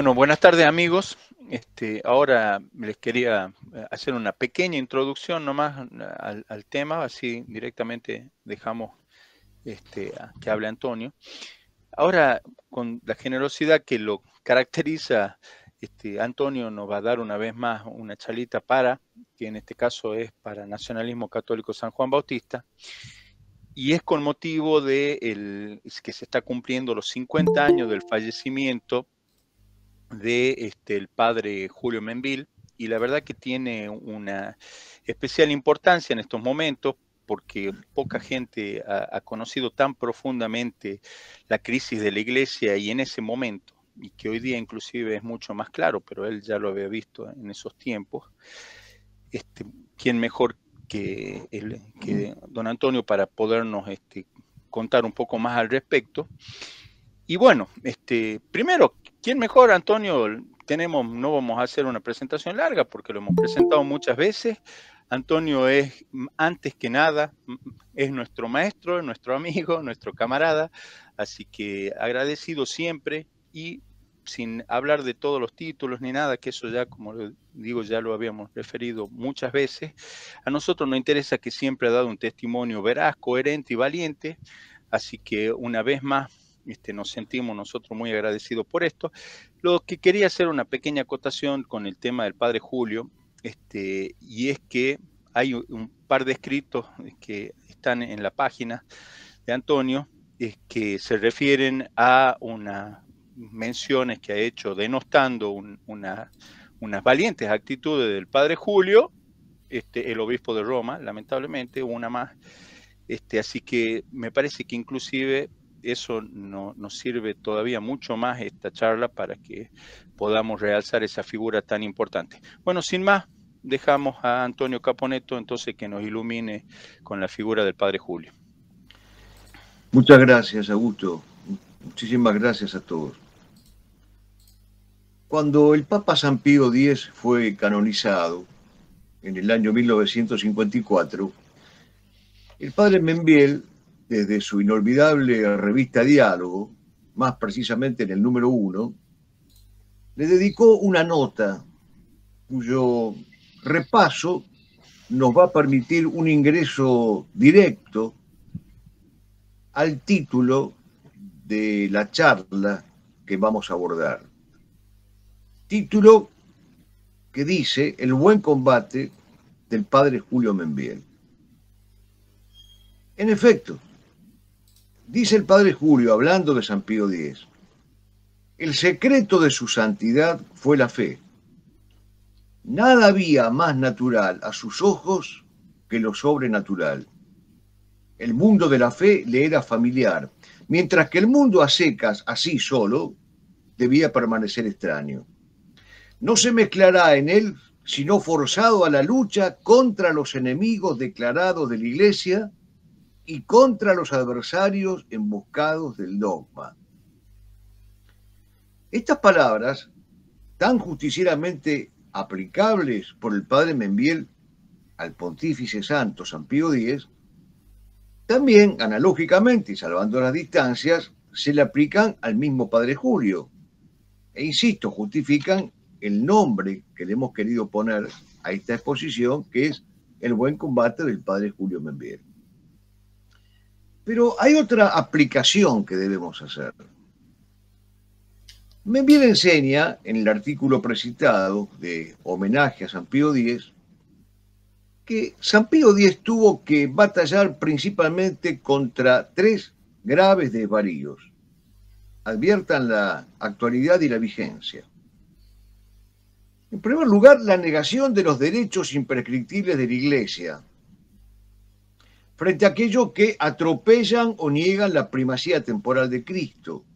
Bueno, buenas tardes amigos. Este, ahora les quería eh, hacer una pequeña introducción nomás al, al tema, así directamente dejamos este, que hable Antonio. Ahora, con la generosidad que lo caracteriza, este, Antonio nos va a dar una vez más una chalita para, que en este caso es para Nacionalismo Católico San Juan Bautista, y es con motivo de el, que se está cumpliendo los 50 años del fallecimiento de este, el padre Julio Menville y la verdad que tiene una especial importancia en estos momentos porque poca gente ha, conocido tan profundamente la crisis de la iglesia y en ese momento, y que hoy día inclusive es mucho más claro, pero él ya lo había visto en esos tiempos, este, ¿quién mejor que, que don Antonio para podernos este, contar un poco más al respecto? Y bueno, este, primero, ¿quién mejor, Antonio? Tenemos, no vamos a hacer una presentación larga porque lo hemos presentado muchas veces. Antonio es, antes que nada, es nuestro maestro, nuestro amigo, nuestro camarada, así que agradecido siempre y sin hablar de todos los títulos ni nada, que eso ya, como digo, ya lo habíamos referido muchas veces, a nosotros nos interesa que siempre ha dado un testimonio veraz, coherente y valiente, así que una vez más este, nos sentimos nosotros muy agradecidos por esto. Lo que quería hacer una pequeña acotación con el tema del Padre Julio, este, y es que hay un par de escritos que están en la página de Antonio, es que se refieren a unas menciones que ha hecho denostando una, unas valientes actitudes del Padre Julio, este, el obispo de Roma, lamentablemente, una más. Este, así que me parece que inclusive eso no, nos sirve todavía mucho más esta charla para que podamos realzar esa figura tan importante. Bueno, sin más, dejamos a Antonio Caponeto entonces que nos ilumine con la figura del Padre Julio. Muchas gracias, Augusto. Muchísimas gracias a todos. Cuando el Papa San Pío X fue canonizado en el año 1954, el padre Membiel desde su inolvidable revista Diálogo, más precisamente en el número uno, le dedicó una nota cuyo repaso nos va a permitir un ingreso directo al título de la charla que vamos a abordar. Título que dice El buen combate del padre Julio Membiel. En efecto, Dice el padre Julio, hablando de San Pío X, el secreto de su santidad fue la fe. Nada había más natural a sus ojos que lo sobrenatural. El mundo de la fe le era familiar, mientras que el mundo a secas, así solo, debía permanecer extraño. No se mezclará en él sino forzado a la lucha contra los enemigos declarados de la Iglesia y contra los adversarios emboscados del dogma. Estas palabras, tan justicieramente aplicables por el padre Membiel al pontífice santo San Pío X, también analógicamente y salvando las distancias, se le aplican al mismo padre Julio. E insisto, justifican el nombre que le hemos querido poner a esta exposición, que es el buen combate del padre Julio Membiel. Pero hay otra aplicación que debemos hacer. Membiel enseña en el artículo precitado de homenaje a San Pío X que San Pío X tuvo que batallar principalmente contra tres graves desvaríos. Adviertan la actualidad y la vigencia. En primer lugar, la negación de los derechos imprescriptibles de la Iglesia, frente a aquellos que atropellan o niegan la primacía temporal de Cristo,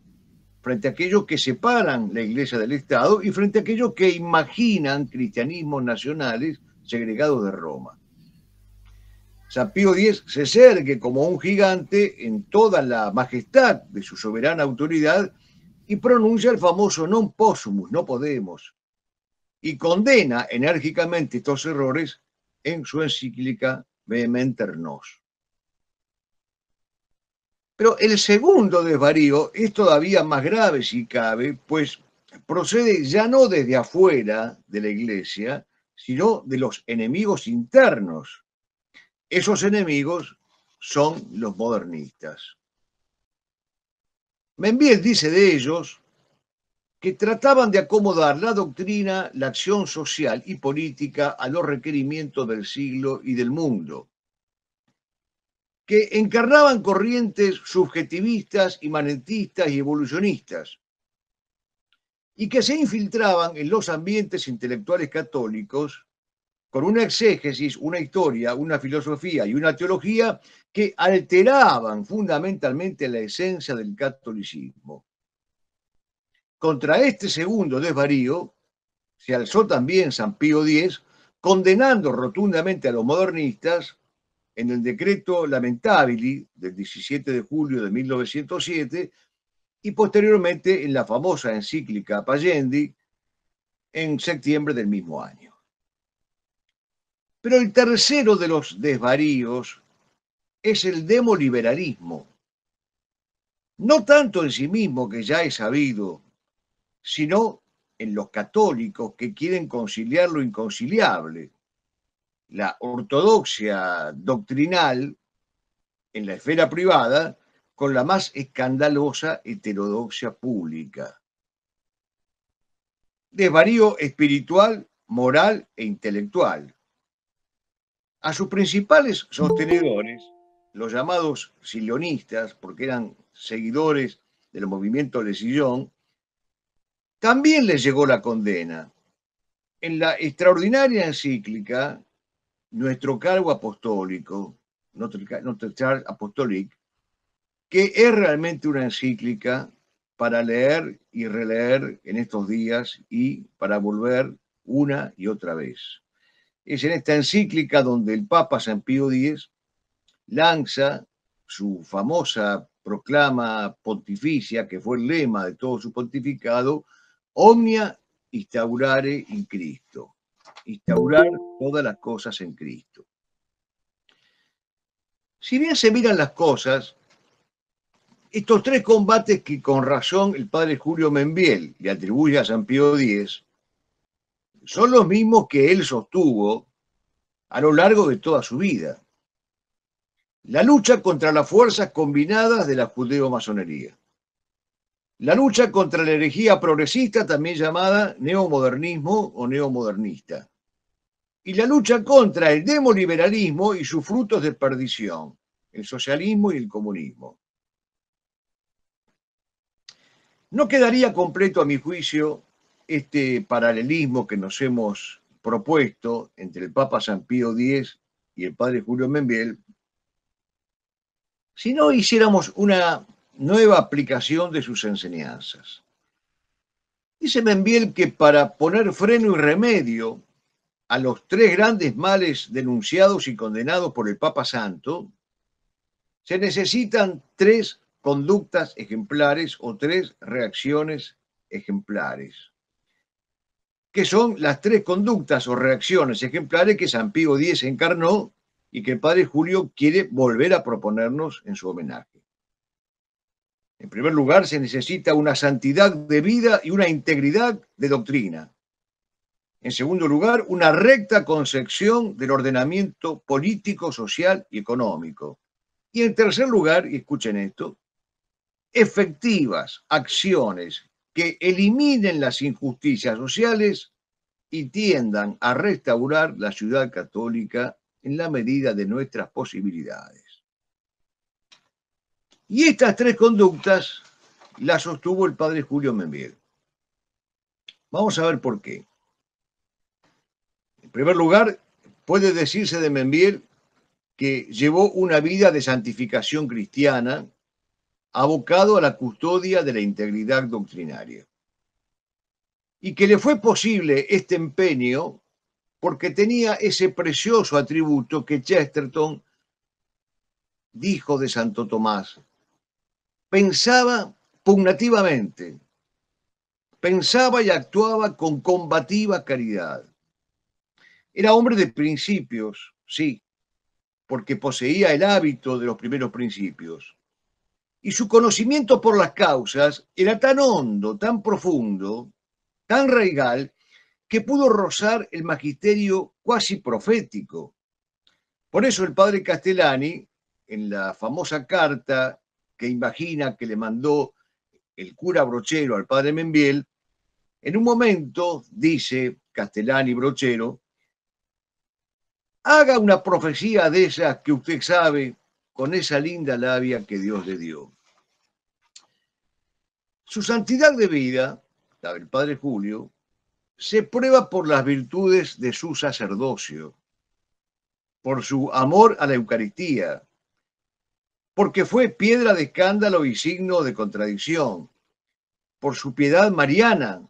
frente a aquellos que separan la iglesia del Estado y frente a aquellos que imaginan cristianismos nacionales segregados de Roma. San Pío X se ergue como un gigante en toda la majestad de su soberana autoridad y pronuncia el famoso non possumus, no podemos, y condena enérgicamente estos errores en su encíclica Vehementer Nos. Pero el segundo desvarío es todavía más grave si cabe, pues procede ya no desde afuera de la iglesia, sino de los enemigos internos. Esos enemigos son los modernistas. Membiel dice de ellos que trataban de acomodar la doctrina, la acción social y política a los requerimientos del siglo y del mundo, que encarnaban corrientes subjetivistas, imanentistas y evolucionistas, y que se infiltraban en los ambientes intelectuales católicos con una exégesis, una historia, una filosofía y una teología que alteraban fundamentalmente la esencia del catolicismo. Contra este segundo desvarío se alzó también San Pío X, condenando rotundamente a los modernistas en el decreto Lamentabili del 17 de julio de 1907 y posteriormente en la famosa encíclica Payendi en septiembre del mismo año. Pero el tercero de los desvaríos es el demoliberalismo. No tanto en sí mismo, que ya es sabido, sino en los católicos que quieren conciliar lo inconciliable. La ortodoxia doctrinal en la esfera privada con la más escandalosa heterodoxia pública. Desvarío espiritual, moral e intelectual. A sus principales sostenedores, los llamados sillonistas, porque eran seguidores del movimiento de Sillón, también les llegó la condena. En la extraordinaria encíclica, nuestro cargo apostólico, Notre Charge Apostolic, que es realmente una encíclica para leer y releer en estos días y para volver una y otra vez. Es en esta encíclica donde el Papa San Pío X lanza su famosa proclama pontificia, que fue el lema de todo su pontificado, Omnia instaurare in Cristo. Instaurar todas las cosas en Cristo. Si bien se miran las cosas, estos tres combates que con razón el padre Julio Membiel le atribuye a San Pío X son los mismos que él sostuvo a lo largo de toda su vida. La lucha contra las fuerzas combinadas de la judeo-masonería la lucha contra la herejía progresista, también llamada neomodernismo o neomodernista. Y la lucha contra el demoliberalismo y sus frutos de perdición, el socialismo y el comunismo. No quedaría completo, a mi juicio, este paralelismo que nos hemos propuesto entre el Papa San Pío X y el Padre Julio Membiel si no hiciéramos una nueva aplicación de sus enseñanzas. Dice Membiel que para poner freno y remedio a los tres grandes males denunciados y condenados por el Papa Santo, se necesitan tres conductas ejemplares o tres reacciones ejemplares, que son las tres conductas o reacciones ejemplares que San Pío X encarnó y que el Padre Julio quiere volver a proponernos en su homenaje. En primer lugar, se necesita una santidad de vida y una integridad de doctrina. En segundo lugar, una recta concepción del ordenamiento político, social y económico. Y en tercer lugar, y escuchen esto, efectivas acciones que eliminen las injusticias sociales y tiendan a restaurar la ciudad católica en la medida de nuestras posibilidades. Y estas tres conductas las sostuvo el padre Julio Membiel. Vamos a ver por qué. Primer lugar, puede decirse de Membiel que llevó una vida de santificación cristiana, abocado a la custodia de la integridad doctrinaria. Y que le fue posible este empeño porque tenía ese precioso atributo que Chesterton dijo de Santo Tomás, pensaba pugnativamente, pensaba y actuaba con combativa caridad. Era hombre de principios, sí, porque poseía el hábito de los primeros principios. Y su conocimiento por las causas era tan hondo, tan profundo, tan raigal que pudo rozar el magisterio cuasi profético. Por eso el padre Castellani, en la famosa carta que imagina que le mandó el cura Brochero al padre Membiel, en un momento dice Castellani Brochero, haga una profecía de esas que usted sabe con esa linda labia que Dios le dio. Su santidad de vida, la del Padre Julio, se prueba por las virtudes de su sacerdocio, por su amor a la Eucaristía, porque fue piedra de escándalo y signo de contradicción, por su piedad mariana.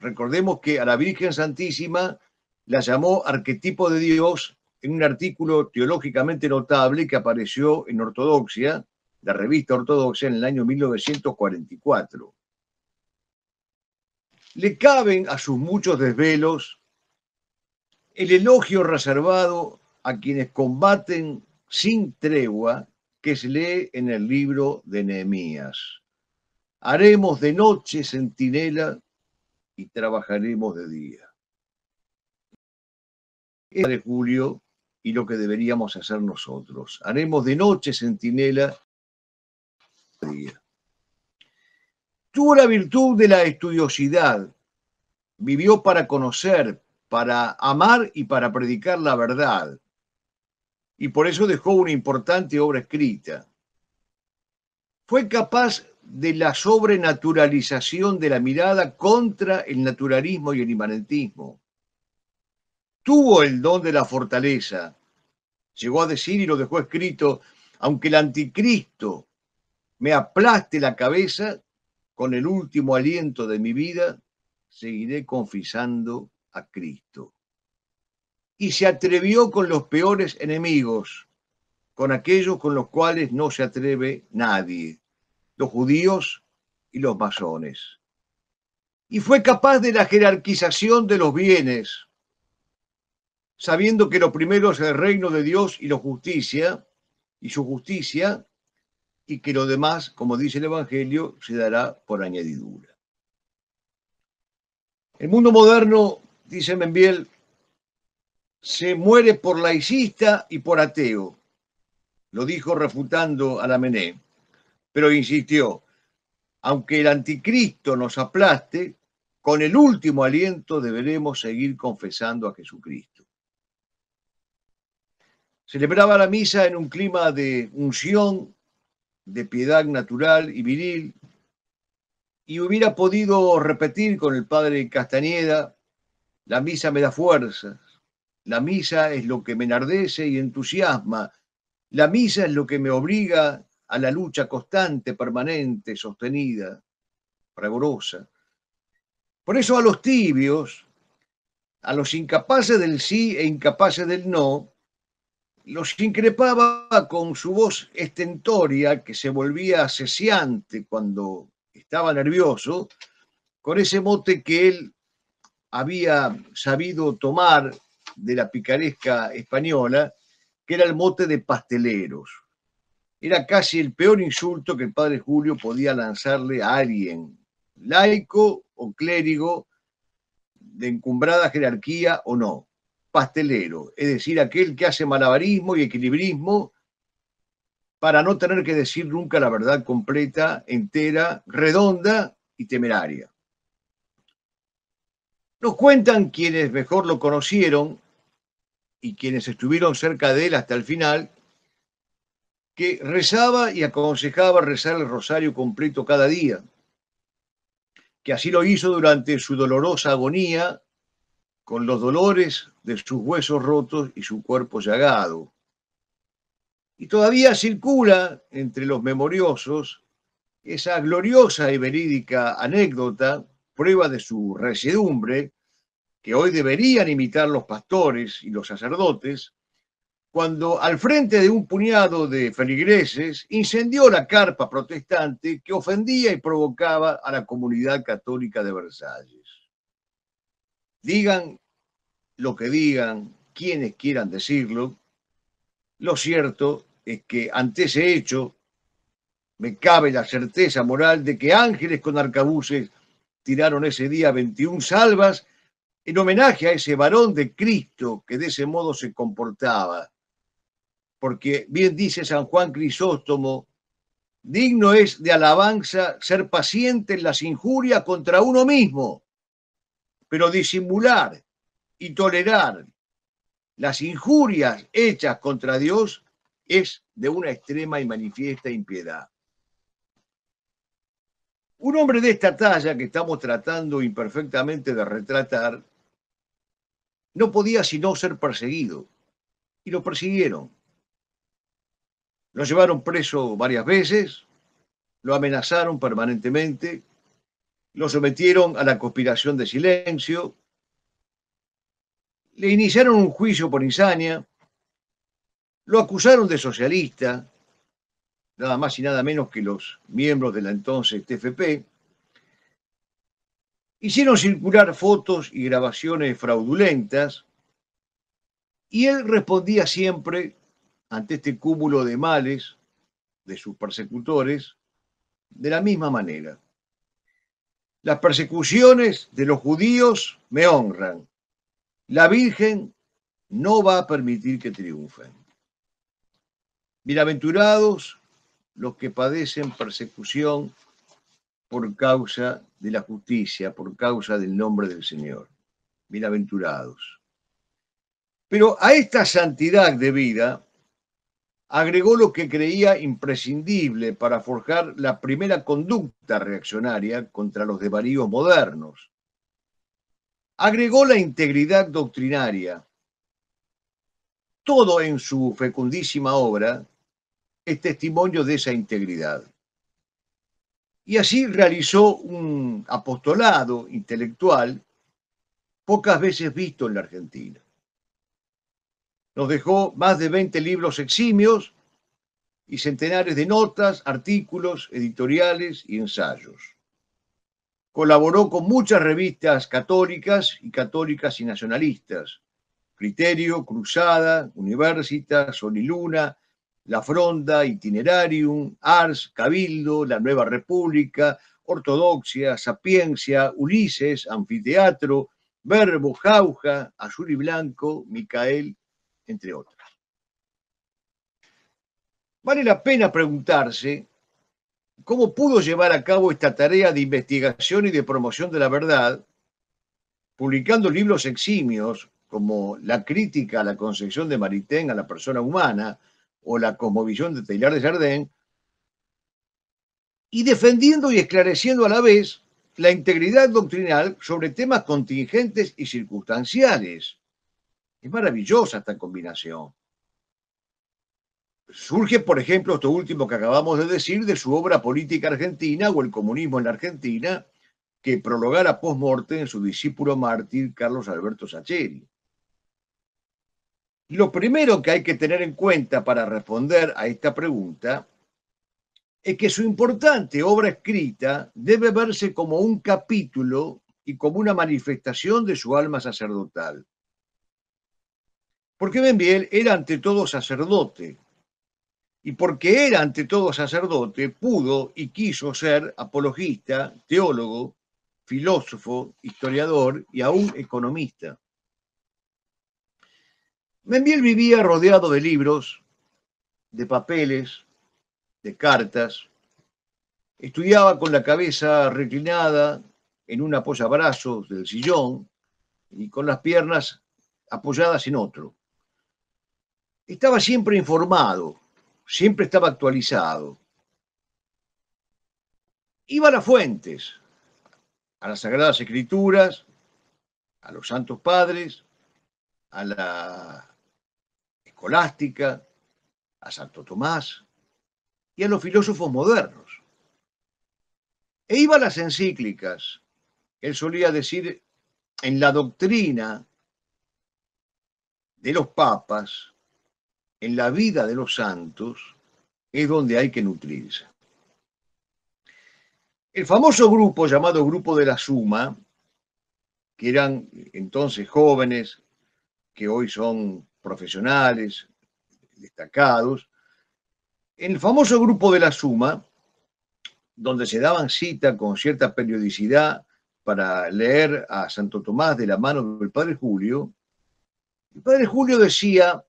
Recordemos que a la Virgen Santísima la llamó arquetipo de Dios en un artículo teológicamente notable que apareció en Ortodoxia, la revista Ortodoxia, en el año 1944. Le caben a sus muchos desvelos el elogio reservado a quienes combaten sin tregua que se lee en el libro de Nehemías. Haremos de noche centinela y trabajaremos de día. De Julio y lo que deberíamos hacer nosotros. Haremos de noche centinela. Tuvo la virtud de la estudiosidad. Vivió para conocer, para amar y para predicar la verdad. Y por eso dejó una importante obra escrita. Fue capaz de la sobrenaturalización de la mirada contra el naturalismo y el inmanentismo. Tuvo el don de la fortaleza. Llegó a decir y lo dejó escrito, aunque el anticristo me aplaste la cabeza, con el último aliento de mi vida, seguiré confisando a Cristo. Y se atrevió con los peores enemigos, con aquellos con los cuales no se atreve nadie, los judíos y los masones. Y fue capaz de la jerarquización de los bienes, sabiendo que lo primero es el reino de Dios y la justicia, y su justicia, y que lo demás, como dice el Evangelio, se dará por añadidura. El mundo moderno, dice Membiel, se muere por laicista y por ateo. Lo dijo refutando a la Mené, pero insistió, aunque el anticristo nos aplaste, con el último aliento deberemos seguir confesando a Jesucristo. Celebraba la misa en un clima de unción de piedad natural y viril, y hubiera podido repetir con el padre Castañeda, la misa me da fuerzas, la misa es lo que me enardece y entusiasma, la misa es lo que me obliga a la lucha constante, permanente, sostenida, fragorosa. Por eso a los tibios, a los incapaces del sí e incapaces del no, los increpaba con su voz estentoria que se volvía cesiante cuando estaba nervioso, con ese mote que él había sabido tomar de la picaresca española, que era el mote de pasteleros. Era casi el peor insulto que el padre Julio podía lanzarle a alguien, laico o clérigo, de encumbrada jerarquía o no pastelero, es decir, aquel que hace malabarismo y equilibrismo para no tener que decir nunca la verdad completa, entera, redonda y temeraria. Nos cuentan quienes mejor lo conocieron y quienes estuvieron cerca de él hasta el final, que rezaba y aconsejaba rezar el rosario completo cada día, que así lo hizo durante su dolorosa agonía con los dolores de sus huesos rotos y su cuerpo llagado. Y todavía circula entre los memoriosos esa gloriosa y verídica anécdota, prueba de su resiedumbre, que hoy deberían imitar los pastores y los sacerdotes, cuando al frente de un puñado de feligreses incendió la carpa protestante que ofendía y provocaba a la comunidad católica de Versalles. Digan lo que digan, quienes quieran decirlo, lo cierto es que ante ese hecho me cabe la certeza moral de que ángeles con arcabuces tiraron ese día 21 salvas en homenaje a ese varón de Cristo que de ese modo se comportaba. Porque bien dice San Juan Crisóstomo, digno es de alabanza ser paciente en las injurias contra uno mismo, pero disimular y tolerar las injurias hechas contra Dios es de una extrema y manifiesta impiedad. Un hombre de esta talla que estamos tratando imperfectamente de retratar no podía sino ser perseguido. Y lo persiguieron. Lo llevaron preso varias veces, lo amenazaron permanentemente, lo sometieron a la conspiración de silencio, le iniciaron un juicio por insania, lo acusaron de socialista, nada más y nada menos que los miembros de la entonces TFP, hicieron circular fotos y grabaciones fraudulentas y él respondía siempre ante este cúmulo de males de sus persecutores de la misma manera. Las persecuciones de los judíos me honran. La Virgen no va a permitir que triunfen. Bienaventurados los que padecen persecución por causa de la justicia, por causa del nombre del Señor. Bienaventurados. Pero a esta santidad de vida agregó lo que creía imprescindible para forjar la primera conducta reaccionaria contra los desvaríos modernos. Agregó la integridad doctrinaria. Todo en su fecundísima obra es testimonio de esa integridad. Y así realizó un apostolado intelectual pocas veces visto en la Argentina. Nos dejó más de 20 libros eximios y centenares de notas, artículos, editoriales y ensayos. Colaboró con muchas revistas católicas y católicas y nacionalistas. Criterio, Cruzada, Universitas, Sol y Luna, la Fronda, Itinerarium, Ars, Cabildo, La Nueva República, Ortodoxia, Sapiencia, Ulises, Anfiteatro, Verbo, Jauja, Azul y Blanco, Micael, entre otras. Vale la pena preguntarse cómo pudo llevar a cabo esta tarea de investigación y de promoción de la verdad, publicando libros eximios como La crítica a la concepción de Maritain a la persona humana, o la cosmovisión de Taylor de Jardín, y defendiendo y esclareciendo a la vez la integridad doctrinal sobre temas contingentes y circunstanciales. Es maravillosa esta combinación. Surge, por ejemplo, esto último que acabamos de decir de su obra política argentina o el comunismo en la Argentina, que prologara post-morte en su discípulo mártir Carlos Alberto Sacheri. Lo primero que hay que tener en cuenta para responder a esta pregunta es que su importante obra escrita debe verse como un capítulo y como una manifestación de su alma sacerdotal. Porque Benviel era ante todo sacerdote, y porque era ante todo sacerdote, pudo y quiso ser apologista, teólogo, filósofo, historiador y aún economista. Membiel vivía rodeado de libros, de papeles, de cartas. Estudiaba con la cabeza reclinada en un apoyabrazos del sillón y con las piernas apoyadas en otro. Estaba siempre informado, siempre estaba actualizado. Iba a las fuentes, a las Sagradas Escrituras, a los Santos Padres, a la escolástica, a Santo Tomás y a los filósofos modernos. E iba a las encíclicas. Él solía decir, en la doctrina de los papas, en la vida de los santos, es donde hay que nutrirse. El famoso grupo llamado Grupo de la Suma, que eran entonces jóvenes, que hoy son profesionales destacados, el famoso grupo de la Suma, donde se daban cita con cierta periodicidad para leer a Santo Tomás de la mano del Padre Julio, el Padre Julio decía,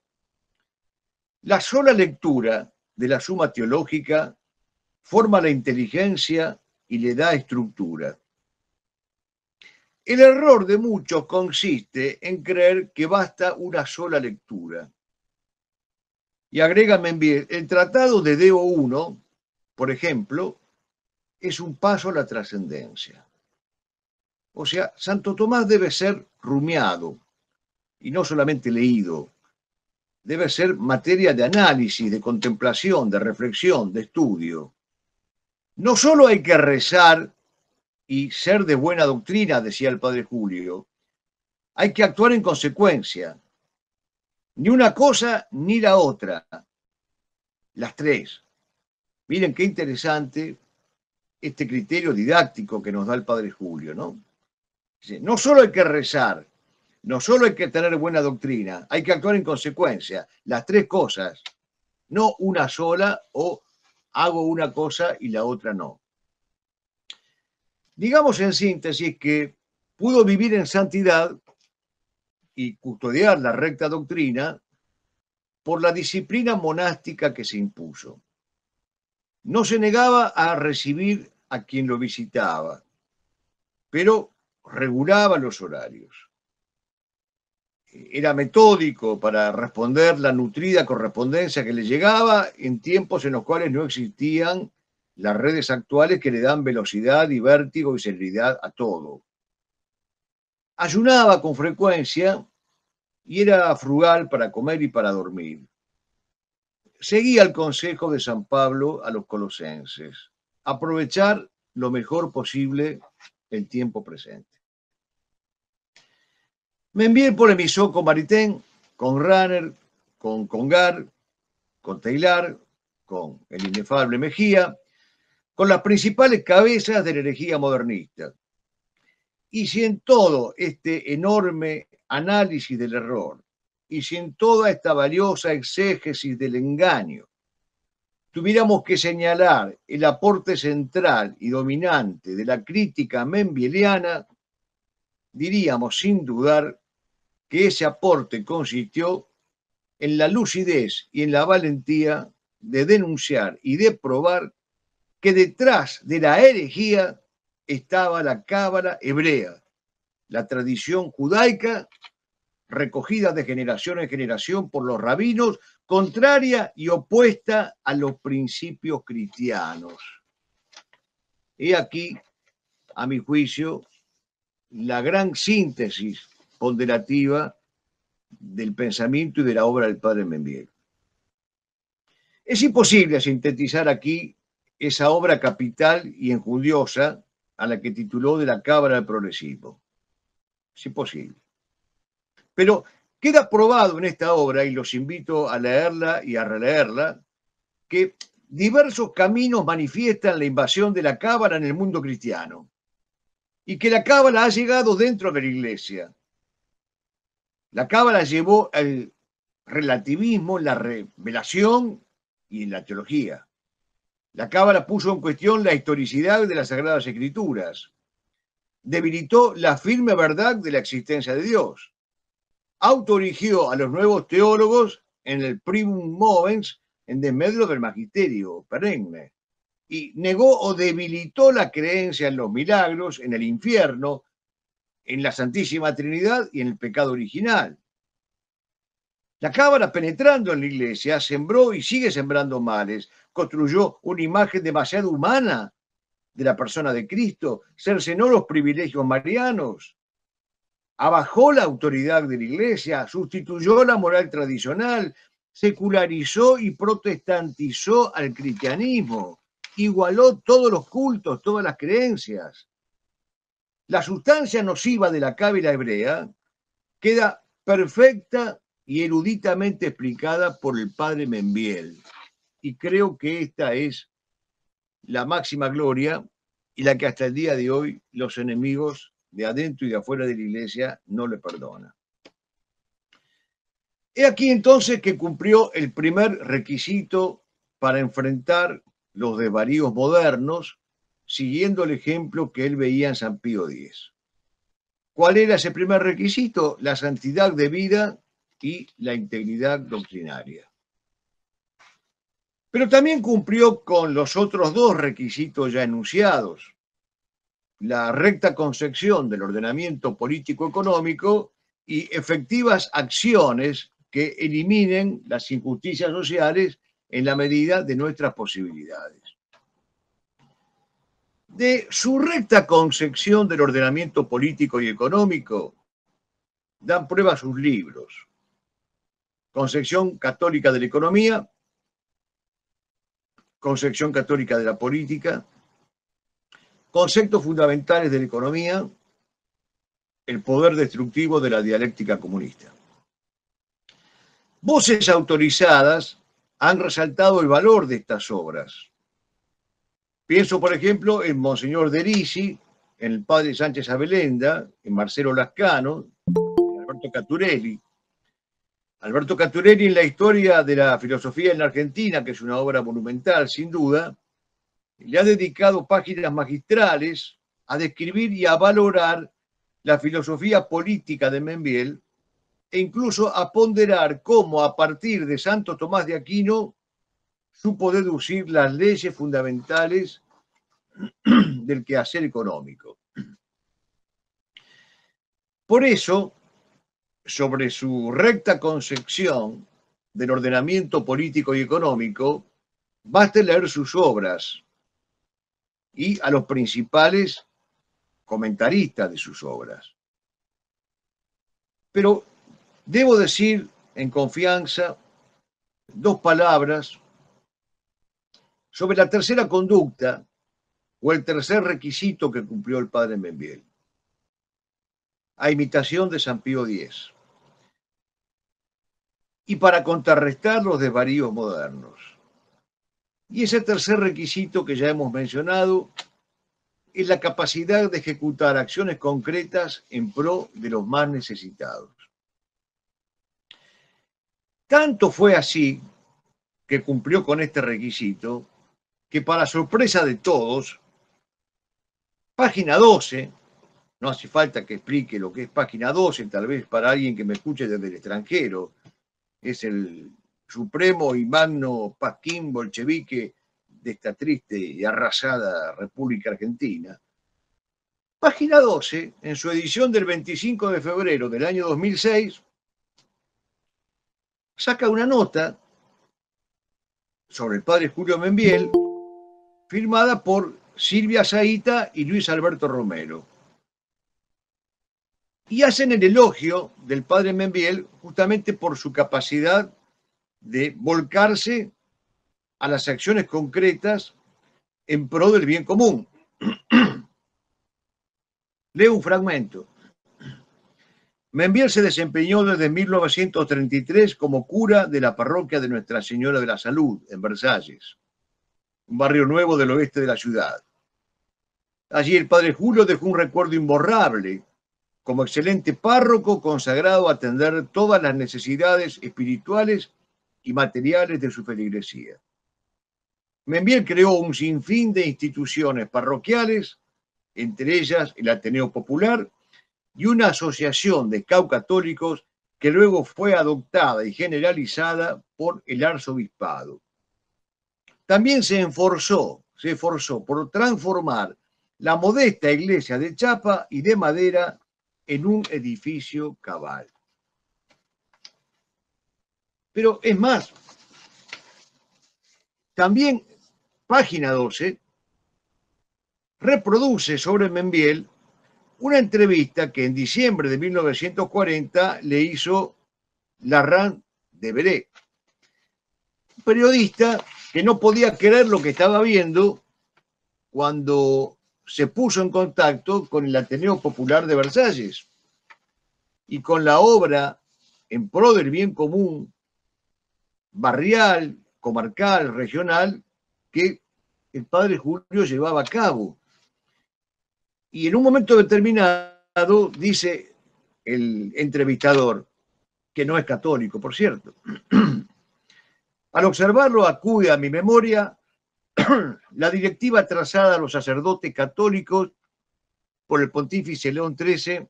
la sola lectura de la suma teológica forma la inteligencia y le da estructura. El error de muchos consiste en creer que basta una sola lectura. Y agrégame bien, el tratado de Deo 1, por ejemplo, es un paso a la trascendencia. O sea, Santo Tomás debe ser rumiado y no solamente leído. Debe ser materia de análisis, de contemplación, de reflexión, de estudio. No solo hay que rezar y ser de buena doctrina, decía el padre Julio, hay que actuar en consecuencia. Ni una cosa ni la otra. Las tres. Miren qué interesante este criterio didáctico que nos da el padre Julio, ¿no? No solo hay que rezar, no solo hay que tener buena doctrina, hay que actuar en consecuencia. Las tres cosas, no una sola o hago una cosa y la otra no. Digamos en síntesis que pudo vivir en santidad y custodiar la recta doctrina por la disciplina monástica que se impuso. No se negaba a recibir a quien lo visitaba, pero regulaba los horarios. Era metódico para responder la nutrida correspondencia que le llegaba en tiempos en los cuales no existían las redes actuales que le dan velocidad y vértigo y celeridad a todo. Ayunaba con frecuencia y era frugal para comer y para dormir. Seguía el consejo de San Pablo a los colosenses, aprovechar lo mejor posible el tiempo presente. Me envié polemizó con Maritain, con Runner, con Congar, con Taylor, con el inefable Mejía, con las principales cabezas de la herejía modernista. Y si en todo este enorme análisis del error, y si en toda esta valiosa exégesis del engaño, tuviéramos que señalar el aporte central y dominante de la crítica membieliana, diríamos sin dudar que ese aporte consistió en la lucidez y en la valentía de denunciar y de probar que detrás de la herejía estaba la cábala hebrea, la tradición judaica recogida de generación en generación por los rabinos, contraria y opuesta a los principios cristianos. He aquí, a mi juicio, la gran síntesis ponderativa del pensamiento y de la obra del padre Membiel. Es imposible sintetizar aquí esa obra capital y enjudiosa a la que tituló de la Cámara del Progresismo. Es imposible. Pero queda probado en esta obra, y los invito a leerla y a releerla, que diversos caminos manifiestan la invasión de la cábala en el mundo cristiano y que la cábala ha llegado dentro de la iglesia. La cábala llevó el relativismo, la revelación y la teología. La Cámara puso en cuestión la historicidad de las Sagradas Escrituras. Debilitó la firme verdad de la existencia de Dios. Autorigió a los nuevos teólogos en el primum movens en desmedro del magisterio perenne. Y negó o debilitó la creencia en los milagros, en el infierno, en la Santísima Trinidad y en el pecado original. La Cámara, penetrando en la iglesia, sembró y sigue sembrando males, construyó una imagen demasiado humana de la persona de Cristo, cercenó los privilegios marianos, abajó la autoridad de la iglesia, sustituyó la moral tradicional, secularizó y protestantizó al cristianismo, igualó todos los cultos, todas las creencias. La sustancia nociva de la cábila hebrea queda perfecta y eruditamente explicada por el padre Membiel. Y creo que esta es la máxima gloria y la que hasta el día de hoy los enemigos de adentro y de afuera de la iglesia no le perdonan. He aquí entonces que cumplió el primer requisito para enfrentar los desvaríos modernos siguiendo el ejemplo que él veía en San Pío X. ¿Cuál era ese primer requisito? La santidad de vida y la integridad doctrinaria. Pero también cumplió con los otros dos requisitos ya enunciados. La recta concepción del ordenamiento político-económico y efectivas acciones que eliminen las injusticias sociales en la medida de nuestras posibilidades. De su recta concepción del ordenamiento político y económico dan prueba sus libros. Concepción católica de la economía, concepción católica de la política, conceptos fundamentales de la economía, el poder destructivo de la dialéctica comunista. Voces autorizadas han resaltado el valor de estas obras. Pienso, por ejemplo, en Monseñor Derisi, en el padre Sánchez Abelenda, en Marcelo Lascano, en Alberto Caturelli. Alberto Caturelli en la historia de la filosofía en la Argentina, que es una obra monumental, sin duda, le ha dedicado páginas magistrales a describir y a valorar la filosofía política de Membiel e incluso a ponderar cómo a partir de Santo Tomás de Aquino supo deducir las leyes fundamentales del quehacer económico. Por eso, sobre su recta concepción del ordenamiento político y económico, basta leer sus obras y a los principales comentaristas de sus obras. Pero Debo decir en confianza dos palabras sobre la tercera conducta o el tercer requisito que cumplió el padre Membiel, a imitación de San Pío X, y para contrarrestar los desvaríos modernos. Y ese tercer requisito que ya hemos mencionado es la capacidad de ejecutar acciones concretas en pro de los más necesitados. Tanto fue así que cumplió con este requisito que para sorpresa de todos, página 12, no hace falta que explique lo que es página 12, tal vez para alguien que me escuche desde el extranjero, es el supremo y magno pasquín bolchevique de esta triste y arrasada República Argentina. Página 12, en su edición del 25 de febrero del año 2006, saca una nota sobre el padre Julio Membiel, firmada por Silvia Zaita y Luis Alberto Romero. Y hacen el elogio del padre Membiel justamente por su capacidad de volcarse a las acciones concretas en pro del bien común. Leo un fragmento. Membiel se desempeñó desde 1933 como cura de la parroquia de Nuestra Señora de la Salud en Versalles, un barrio nuevo del oeste de la ciudad. Allí el padre Julio dejó un recuerdo imborrable como excelente párroco consagrado a atender todas las necesidades espirituales y materiales de su feligresía. Membiel creó un sinfín de instituciones parroquiales, entre ellas el Ateneo Popular, y una asociación de caucatólicos que luego fue adoptada y generalizada por el arzobispado. También se esforzó, se esforzó por transformar la modesta iglesia de chapa y de madera en un edificio cabal. Pero es más, también página 12 reproduce sobre Membiel una entrevista que en diciembre de 1940 le hizo Larran de Beré, un periodista que no podía creer lo que estaba viendo cuando se puso en contacto con el Ateneo Popular de Versalles y con la obra en pro del bien común, barrial, comarcal, regional, que el padre Julio llevaba a cabo. Y en un momento determinado dice el entrevistador, que no es católico, por cierto, al observarlo acude a mi memoria la directiva trazada a los sacerdotes católicos por el pontífice León XIII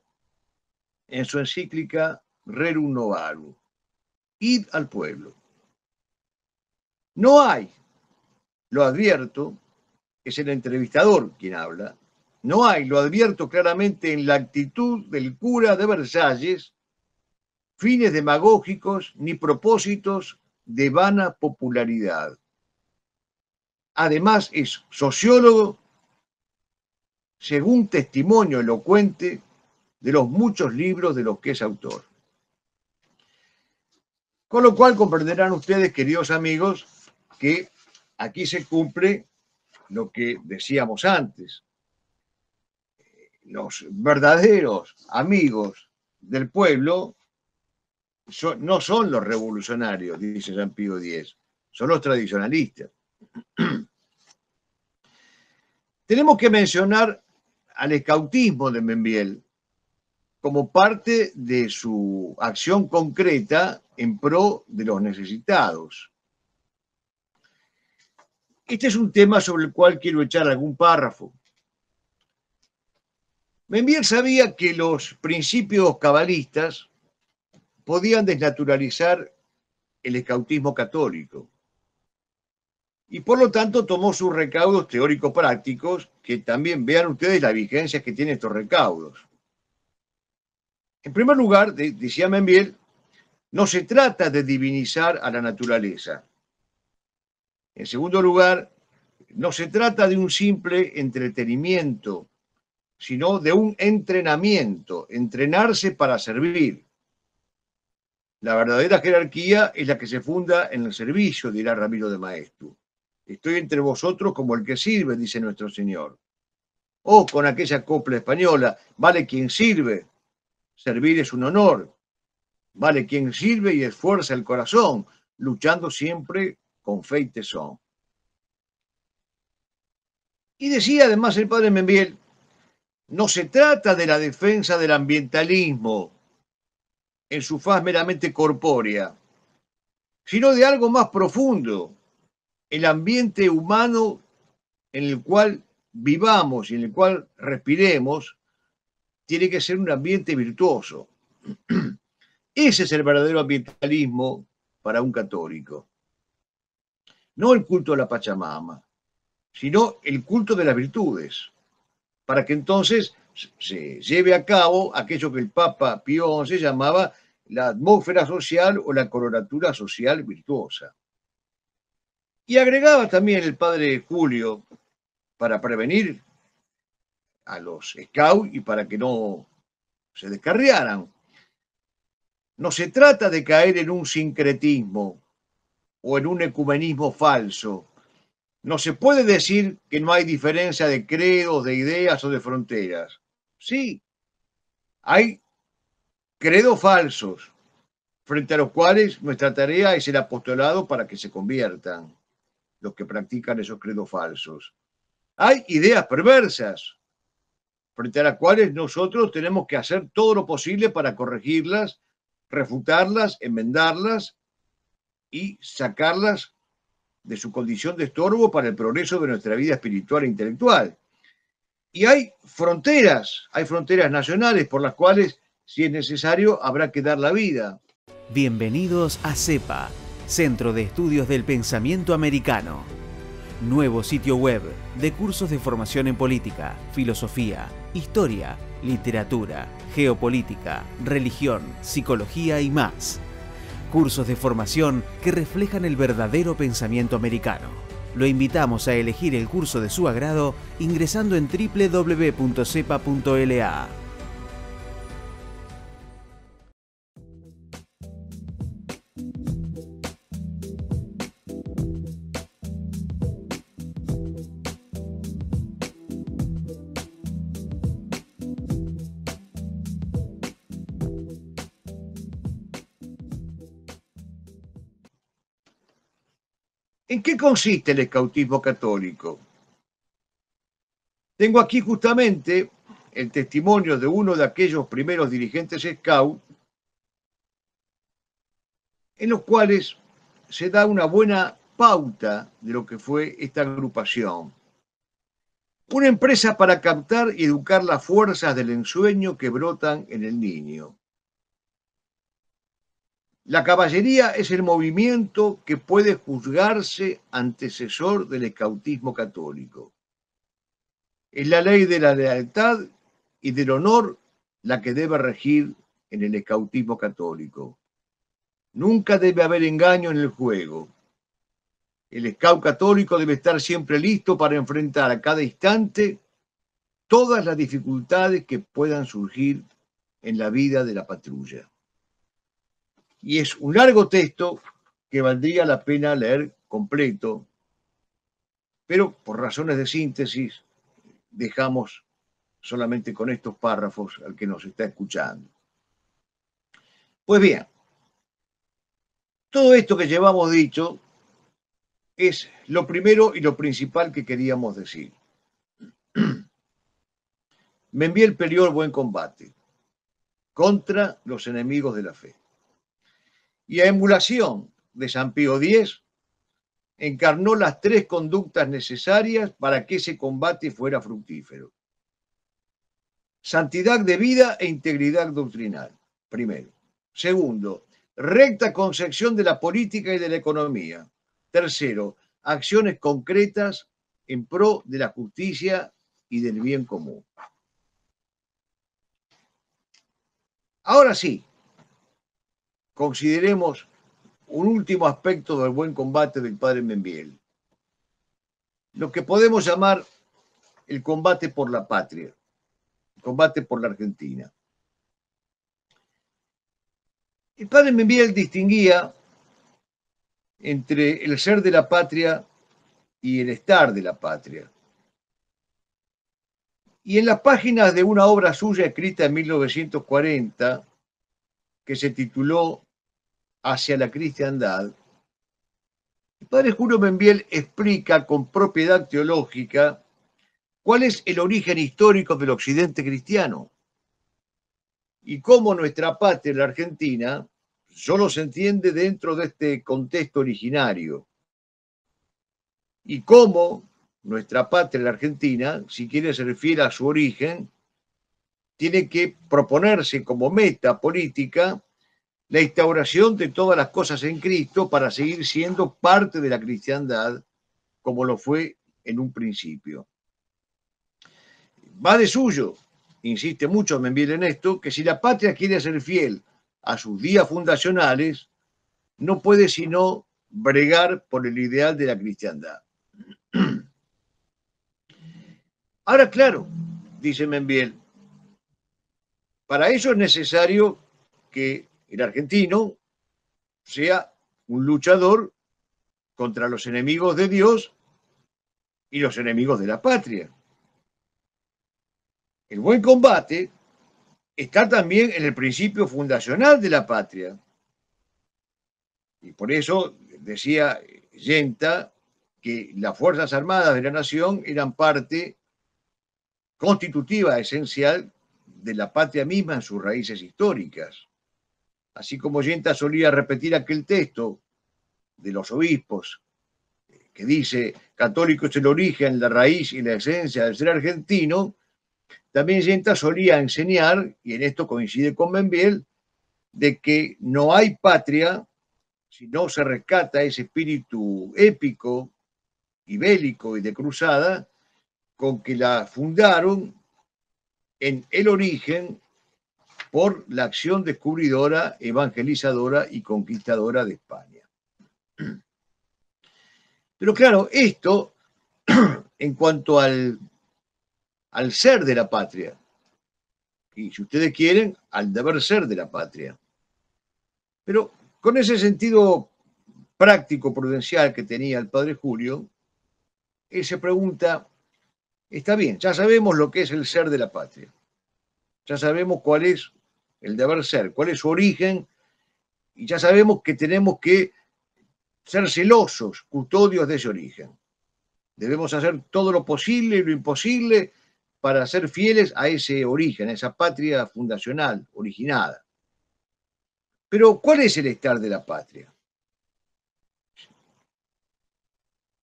en su encíclica Rerum Novarum. Id al pueblo. No hay, lo advierto, es el entrevistador quien habla, no hay, lo advierto claramente en la actitud del cura de Versalles, fines demagógicos ni propósitos de vana popularidad. Además es sociólogo, según testimonio elocuente de los muchos libros de los que es autor. Con lo cual comprenderán ustedes, queridos amigos, que aquí se cumple lo que decíamos antes los verdaderos amigos del pueblo no son los revolucionarios, dice San Pío X, son los tradicionalistas. Tenemos que mencionar al escautismo de Membiel como parte de su acción concreta en pro de los necesitados. Este es un tema sobre el cual quiero echar algún párrafo. Membiel sabía que los principios cabalistas podían desnaturalizar el escautismo católico y por lo tanto tomó sus recaudos teóricos prácticos que también vean ustedes la vigencia que tienen estos recaudos. En primer lugar, decía Membiel, no se trata de divinizar a la naturaleza. En segundo lugar, no se trata de un simple entretenimiento sino de un entrenamiento, entrenarse para servir. La verdadera jerarquía es la que se funda en el servicio, dirá Ramiro de Maestro. Estoy entre vosotros como el que sirve, dice nuestro Señor. O con aquella copla española, vale quien sirve, servir es un honor. Vale quien sirve y esfuerza el corazón, luchando siempre con fe y tesón. Y decía además el padre Membiel, no se trata de la defensa del ambientalismo en su faz meramente corpórea, sino de algo más profundo, el ambiente humano en el cual vivamos y en el cual respiremos, tiene que ser un ambiente virtuoso. Ese es el verdadero ambientalismo para un católico. No el culto a la Pachamama, sino el culto de las virtudes para que entonces se lleve a cabo aquello que el Papa Pío XI llamaba la atmósfera social o la coloratura social virtuosa. Y agregaba también el padre Julio, para prevenir a los scouts y para que no se descarriaran. No se trata de caer en un sincretismo o en un ecumenismo falso, no se puede decir que no hay diferencia de credos, de ideas o de fronteras. Sí, hay credos falsos, frente a los cuales nuestra tarea es el apostolado para que se conviertan los que practican esos credos falsos. Hay ideas perversas, frente a las cuales nosotros tenemos que hacer todo lo posible para corregirlas, refutarlas, enmendarlas y sacarlas de su condición de estorbo para el progreso de nuestra vida espiritual e intelectual. Y hay fronteras, hay fronteras nacionales por las cuales, si es necesario, habrá que dar la vida. Bienvenidos a CEPA, Centro de Estudios del Pensamiento Americano. Nuevo sitio web de cursos de formación en política, filosofía, historia, literatura, geopolítica, religión, psicología y más cursos de formación que reflejan el verdadero pensamiento americano. Lo invitamos a elegir el curso de su agrado ingresando en www.cepa.la. ¿En qué consiste el escautismo católico? Tengo aquí justamente el testimonio de uno de aquellos primeros dirigentes scout, en los cuales se da una buena pauta de lo que fue esta agrupación. Una empresa para captar y educar las fuerzas del ensueño que brotan en el niño. La caballería es el movimiento que puede juzgarse antecesor del escautismo católico. Es la ley de la lealtad y del honor la que debe regir en el escautismo católico. Nunca debe haber engaño en el juego. El scout católico debe estar siempre listo para enfrentar a cada instante todas las dificultades que puedan surgir en la vida de la patrulla. Y es un largo texto que valdría la pena leer completo, pero por razones de síntesis dejamos solamente con estos párrafos al que nos está escuchando. Pues bien, todo esto que llevamos dicho es lo primero y lo principal que queríamos decir. Me envié el periodo Buen Combate contra los enemigos de la fe. Y a emulación de San Pío X, encarnó las tres conductas necesarias para que ese combate fuera fructífero. Santidad de vida e integridad doctrinal, primero. Segundo, recta concepción de la política y de la economía. Tercero, acciones concretas en pro de la justicia y del bien común. Ahora sí, consideremos un último aspecto del buen combate del padre Membiel. Lo que podemos llamar el combate por la patria, el combate por la Argentina. El padre Membiel distinguía entre el ser de la patria y el estar de la patria. Y en las páginas de una obra suya escrita en 1940, que se tituló Hacia la cristiandad, el padre Julio Membiel explica con propiedad teológica cuál es el origen histórico del occidente cristiano y cómo nuestra patria, la Argentina, solo se entiende dentro de este contexto originario. Y cómo nuestra patria, la Argentina, si quiere ser fiel a su origen, tiene que proponerse como meta política la instauración de todas las cosas en Cristo para seguir siendo parte de la cristiandad como lo fue en un principio. Va de suyo insiste mucho Membiel en esto, que si la patria quiere ser fiel a sus días fundacionales, no puede sino bregar por el ideal de la cristiandad. Ahora, claro, dice Membiel, para eso es necesario que el argentino sea un luchador contra los enemigos de Dios y los enemigos de la patria. El buen combate está también en el principio fundacional de la patria. Y por eso decía Yenta que las Fuerzas Armadas de la Nación eran parte constitutiva, esencial de la patria misma en sus raíces históricas. Así como Yenta solía repetir aquel texto de los obispos que dice, católico es el origen, la raíz y la esencia del ser argentino, también Yenta solía enseñar, y en esto coincide con Membiel, de que no hay patria si no se rescata ese espíritu épico y bélico y de cruzada con que la fundaron en el origen por la acción descubridora, evangelizadora y conquistadora de España. Pero claro, esto, en cuanto al al ser de la patria. Y si ustedes quieren, al deber ser de la patria. Pero con ese sentido práctico, prudencial que tenía el padre Julio, él pregunta, está bien, ya sabemos lo que es el ser de la patria. Ya sabemos cuál es el deber ser, cuál es su origen, y ya sabemos que tenemos que ser celosos, custodios de ese origen. Debemos hacer todo lo posible y lo imposible para ser fieles a ese origen, a esa patria fundacional, originada. Pero, ¿cuál es el estar de la patria?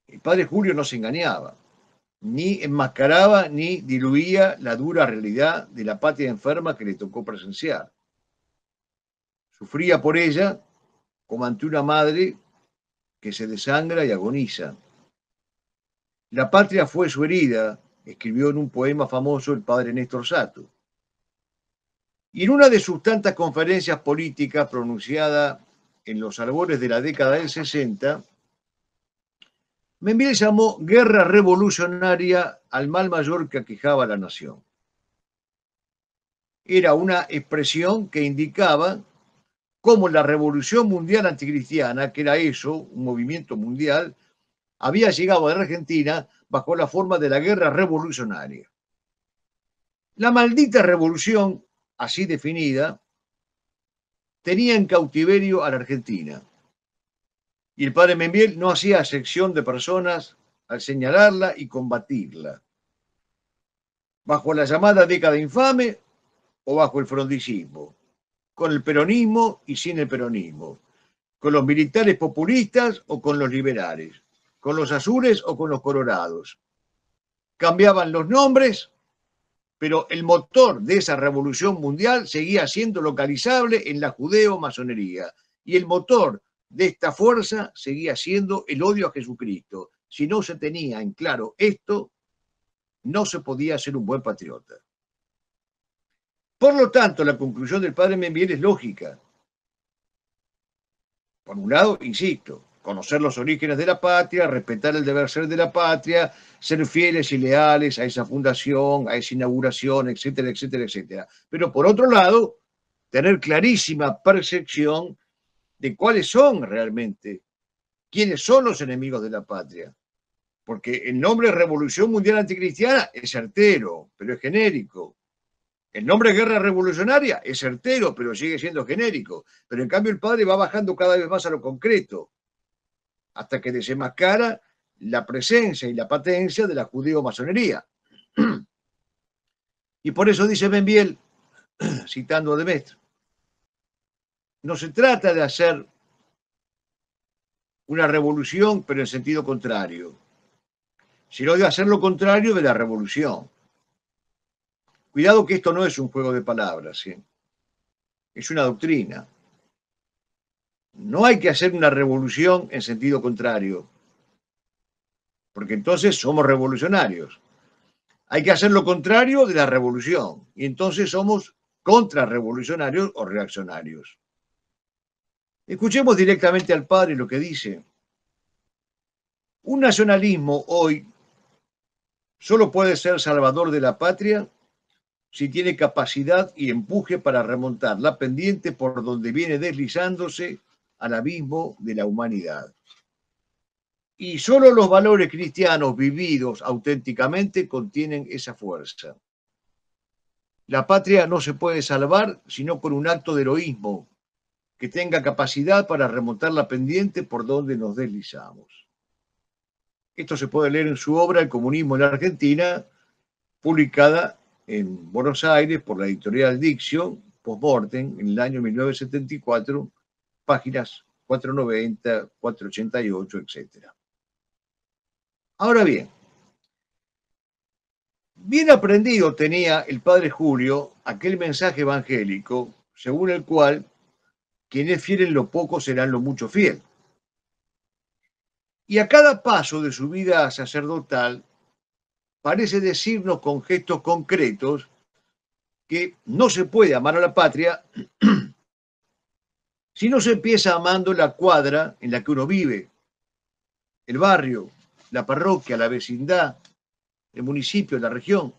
El padre Julio no se engañaba, ni enmascaraba ni diluía la dura realidad de la patria enferma que le tocó presenciar. Sufría por ella como ante una madre que se desangra y agoniza. La patria fue su herida, escribió en un poema famoso el padre Néstor Sato. Y en una de sus tantas conferencias políticas pronunciada en los albores de la década del 60, Membiel llamó guerra revolucionaria al mal mayor que aquejaba a la nación. Era una expresión que indicaba cómo la revolución mundial anticristiana, que era eso, un movimiento mundial, había llegado a la Argentina bajo la forma de la guerra revolucionaria. La maldita revolución, así definida, tenía en cautiverio a la Argentina. Y el padre Membiel no hacía sección de personas al señalarla y combatirla. Bajo la llamada década infame o bajo el frondicismo, con el peronismo y sin el peronismo, con los militares populistas o con los liberales, con los azules o con los colorados. Cambiaban los nombres, pero el motor de esa revolución mundial seguía siendo localizable en la judeo-masonería. Y el motor de esta fuerza seguía siendo el odio a Jesucristo. Si no se tenía en claro esto, no se podía ser un buen patriota. Por lo tanto, la conclusión del padre Membiel es lógica. Por un lado, insisto, conocer los orígenes de la patria, respetar el deber ser de la patria, ser fieles y leales a esa fundación, a esa inauguración, etcétera, etcétera, etcétera. Pero por otro lado, tener clarísima percepción de cuáles son realmente, quiénes son los enemigos de la patria. Porque el nombre Revolución Mundial Anticristiana es certero, pero es genérico. El nombre Guerra Revolucionaria es certero, pero sigue siendo genérico. Pero en cambio el padre va bajando cada vez más a lo concreto, hasta que desenmascara la presencia y la patencia de la judío-masonería. Y por eso dice Benviel, citando a Demestre, no se trata de hacer una revolución, pero en sentido contrario, sino de hacer lo contrario de la revolución. Cuidado que esto no es un juego de palabras, es una doctrina. No hay que hacer una revolución en sentido contrario, porque entonces somos revolucionarios. Hay que hacer lo contrario de la revolución, y entonces somos contrarrevolucionarios o reaccionarios. Escuchemos directamente al padre lo que dice. Un nacionalismo hoy solo puede ser salvador de la patria si tiene capacidad y empuje para remontar la pendiente por donde viene deslizándose al abismo de la humanidad. Y solo los valores cristianos vividos auténticamente contienen esa fuerza. La patria no se puede salvar sino con un acto de heroísmo que tenga capacidad para remontar la pendiente por donde nos deslizamos. Esto se puede leer en su obra El comunismo en la Argentina, publicada en Buenos Aires por la editorial Diction, postmortem, en el año 1974, páginas 490, 488, etc. Ahora bien, bien aprendido tenía el padre Julio aquel mensaje evangélico según el cual quienes fieren lo poco serán lo mucho fiel. Y a cada paso de su vida sacerdotal parece decirnos con gestos concretos que no se puede amar a la patria si no se empieza amando la cuadra en la que uno vive, el barrio, la parroquia, la vecindad, el municipio, la región.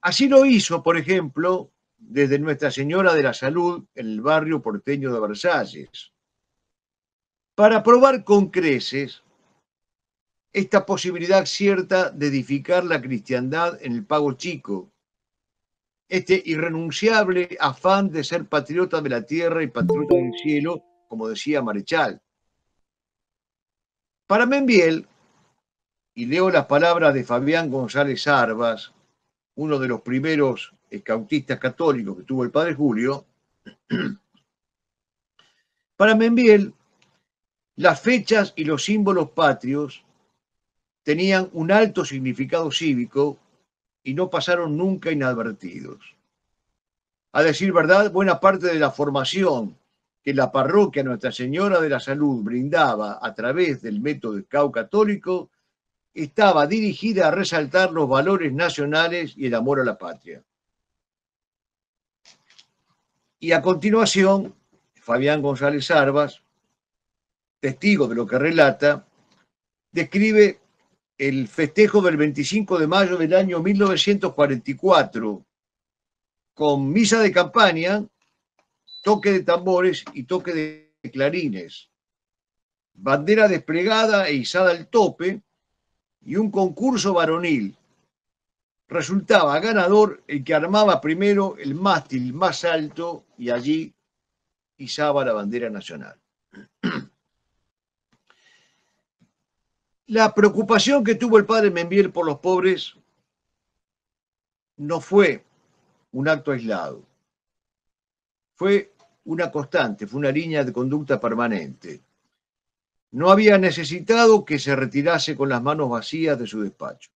Así lo hizo, por ejemplo, desde Nuestra Señora de la Salud en el barrio porteño de Versalles, para probar con creces esta posibilidad cierta de edificar la cristiandad en el pago chico, este irrenunciable afán de ser patriota de la tierra y patriota del cielo, como decía Marechal. Para Membiel, y leo las palabras de Fabián González Arbas, uno de los primeros escautistas católicos que tuvo el padre Julio, para Membiel, las fechas y los símbolos patrios tenían un alto significado cívico y no pasaron nunca inadvertidos. A decir verdad, buena parte de la formación que la parroquia Nuestra Señora de la Salud brindaba a través del método Scout católico estaba dirigida a resaltar los valores nacionales y el amor a la patria. Y a continuación, Fabián González Arbas, testigo de lo que relata, describe el festejo del 25 de mayo del año 1944, con misa de campaña, toque de tambores y toque de clarines, bandera desplegada e izada al tope y un concurso varonil. Resultaba ganador el que armaba primero el mástil más alto y allí izaba la bandera nacional. La preocupación que tuvo el padre Membiel por los pobres no fue un acto aislado, fue una constante, fue una línea de conducta permanente. No había necesitado que se retirase con las manos vacías de su despacho.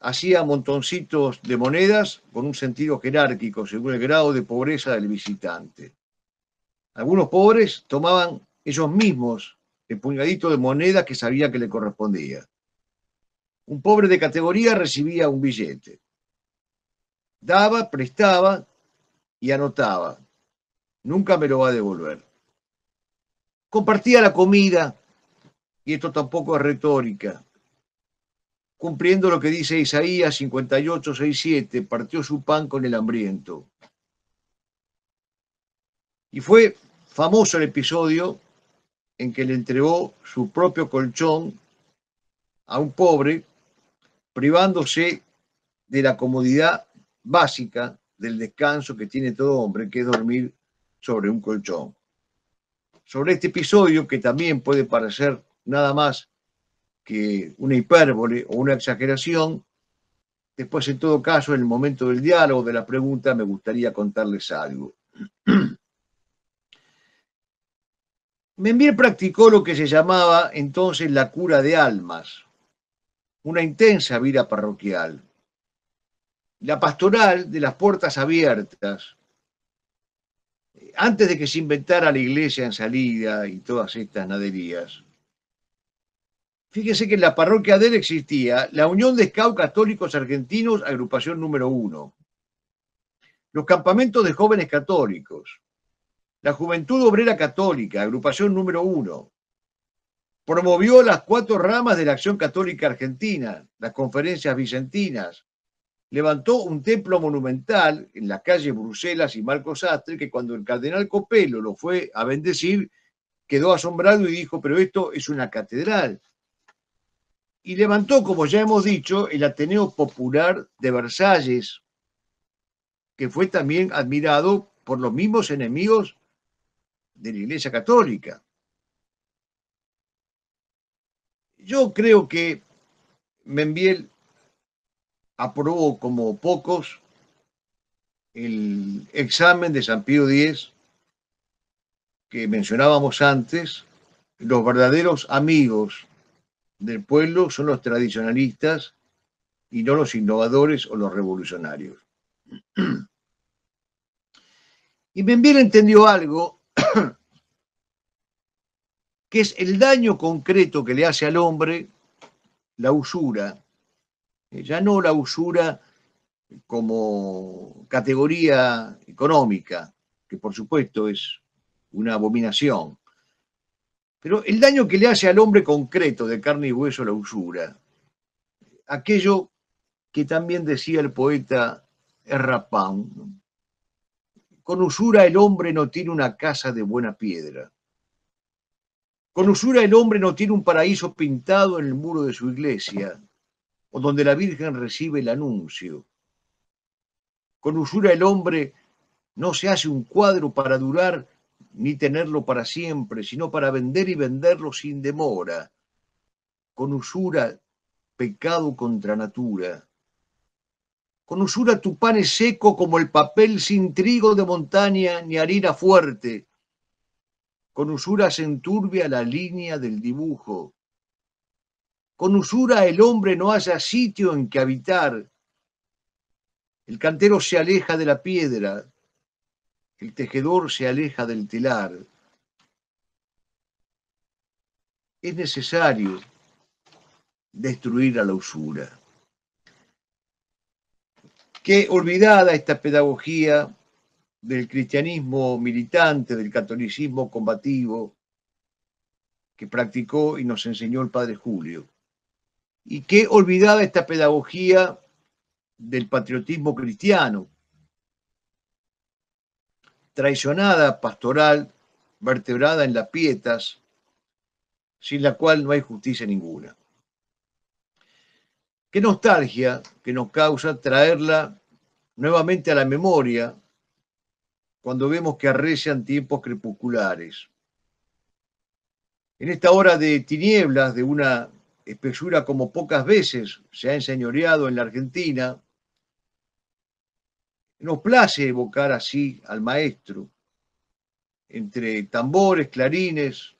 Hacía montoncitos de monedas con un sentido jerárquico según el grado de pobreza del visitante. Algunos pobres tomaban ellos mismos el puñadito de moneda que sabía que le correspondía. Un pobre de categoría recibía un billete. Daba, prestaba y anotaba. Nunca me lo va a devolver. Compartía la comida, y esto tampoco es retórica, cumpliendo lo que dice Isaías 58, 6, 7, partió su pan con el hambriento. Y fue famoso el episodio en que le entregó su propio colchón a un pobre, privándose de la comodidad básica del descanso que tiene todo hombre, que es dormir sobre un colchón. Sobre este episodio, que también puede parecer nada más que una hipérbole o una exageración, después en todo caso, en el momento del diálogo, de la pregunta, me gustaría contarles algo. Membier practicó lo que se llamaba entonces la cura de almas, una intensa vida parroquial. La pastoral de las puertas abiertas, antes de que se inventara la iglesia en salida y todas estas naderías. Fíjese que en la parroquia de él existía la Unión de Scout Católicos Argentinos, agrupación número uno, los campamentos de jóvenes católicos, la Juventud Obrera Católica, agrupación número uno, promovió las cuatro ramas de la Acción Católica Argentina, las conferencias vicentinas, levantó un templo monumental en la calle Bruselas y Marcos Astre, que cuando el cardenal Copelo lo fue a bendecir, quedó asombrado y dijo, pero esto es una catedral. Y levantó, como ya hemos dicho, el Ateneo Popular de Versalles, que fue también admirado por los mismos enemigos de la Iglesia Católica. Yo creo que Membiel aprobó como pocos el examen de San Pío X que mencionábamos antes, los verdaderos amigos del pueblo son los tradicionalistas y no los innovadores o los revolucionarios. Y Membiel entendió algo que es el daño concreto que le hace al hombre la usura. Eh, ya no la usura como categoría económica, que por supuesto es una abominación, pero el daño que le hace al hombre concreto de carne y hueso la usura, aquello que también decía el poeta Errapán, con usura el hombre no tiene una casa de buena piedra. Con usura el hombre no tiene un paraíso pintado en el muro de su iglesia, o donde la Virgen recibe el anuncio. Con usura el hombre no se hace un cuadro para durar ni tenerlo para siempre, sino para vender y venderlo sin demora. Con usura, pecado contra natura. Con usura tu pan es seco como el papel sin trigo de montaña ni harina fuerte. con usura se enturbia la línea del dibujo. Con usura el hombre no haya sitio en que habitar. El cantero se aleja de la piedra, el tejedor se aleja del telar. Es necesario destruir a la usura. Qué olvidada esta pedagogía del cristianismo militante, del catolicismo combativo que practicó y nos enseñó el padre Julio. Y qué olvidada esta pedagogía del patriotismo cristiano, traicionada pastoral, vertebrada en las pietas, sin la cual no hay justicia ninguna. Qué nostalgia que nos causa traerla nuevamente a la memoria cuando vemos que arrecian tiempos crepusculares. En esta hora de tinieblas, de una espesura como pocas veces se ha enseñoreado en la Argentina, nos place evocar así al maestro, entre tambores, clarines,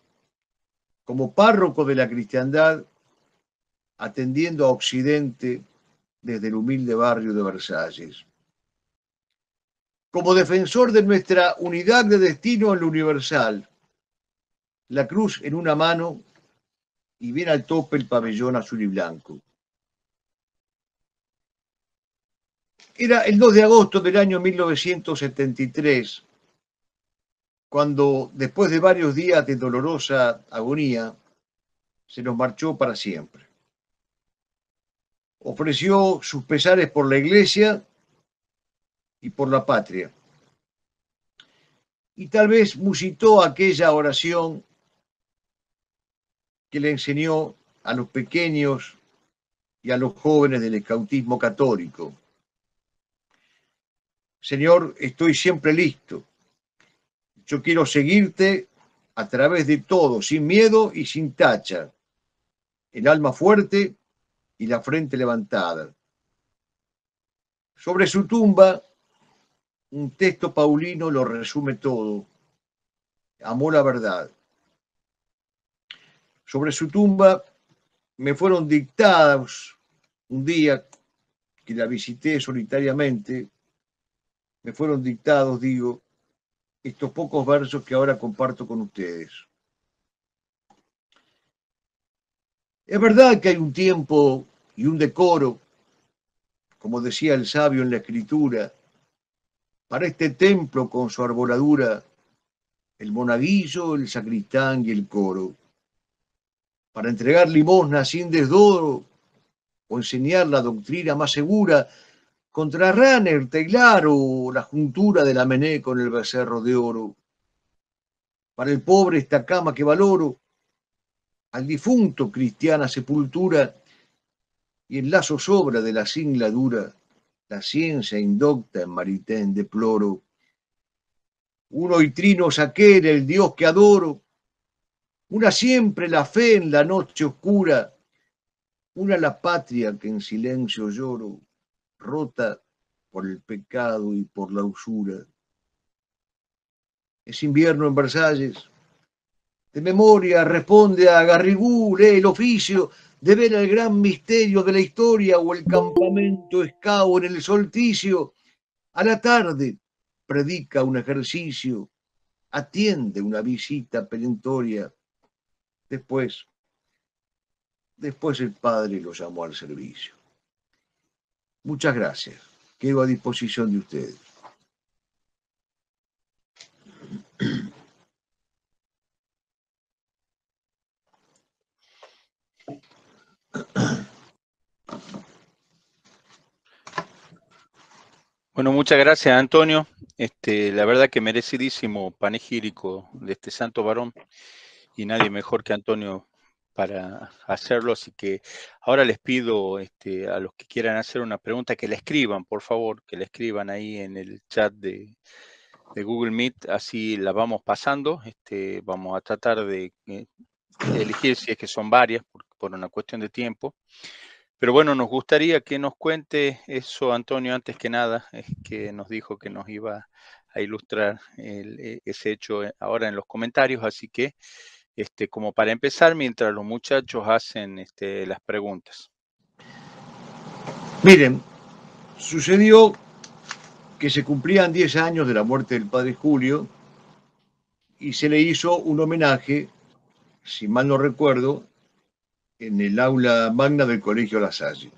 como párroco de la cristiandad, atendiendo a Occidente desde el humilde barrio de Versalles como defensor de nuestra unidad de destino en lo universal, la cruz en una mano y bien al tope el pabellón azul y blanco. Era el 2 de agosto del año 1973, cuando después de varios días de dolorosa agonía, se nos marchó para siempre. Ofreció sus pesares por la iglesia y por la patria. Y tal vez musitó aquella oración que le enseñó a los pequeños y a los jóvenes del escautismo católico. Señor, estoy siempre listo. Yo quiero seguirte a través de todo, sin miedo y sin tacha. El alma fuerte y la frente levantada. Sobre su tumba un texto paulino lo resume todo. Amó la verdad. Sobre su tumba me fueron dictados un día que la visité solitariamente, me fueron dictados, digo, estos pocos versos que ahora comparto con ustedes. Es verdad que hay un tiempo y un decoro, como decía el sabio en la escritura, para este templo con su arboladura, el monaguillo, el sacristán y el coro, para entregar limosna sin desdoro o enseñar la doctrina más segura contra Ranner, Teglar o la juntura de la Mené con el becerro de oro. Para el pobre esta cama que valoro, al difunto cristiana sepultura y el lazo sobra de la singladura la ciencia indocta en Maritén deploro. Uno y trino aquel, el Dios que adoro. Una siempre la fe en la noche oscura. Una la patria que en silencio lloro, rota por el pecado y por la usura. Es invierno en Versalles. De memoria responde a Garrigou, lee el oficio, de ver el gran misterio de la historia o el campamento escao en el solsticio. A la tarde predica un ejercicio, atiende una visita perentoria. Después, después el padre lo llamó al servicio. Muchas gracias. Quedo a disposición de ustedes. Bueno, muchas gracias, Antonio. Este, la verdad que merecidísimo panegírico de este santo varón y nadie mejor que Antonio para hacerlo. Así que ahora les pido este, a los que quieran hacer una pregunta que la escriban, por favor, que la escriban ahí en el chat de, Google Meet, así la vamos pasando. Este, vamos a tratar de, eh, elegir si es que son varias por una cuestión de tiempo. Pero bueno, nos gustaría que nos cuente eso, Antonio, antes que nada, es que nos dijo que nos iba a ilustrar e, ese hecho eh, ahora en los comentarios, así que este, como para empezar, mientras los muchachos hacen este, las preguntas. Miren, sucedió que se cumplían 10 años de la muerte del padre Julio y se le hizo un homenaje, si mal no recuerdo, en el aula magna del Colegio La Salle.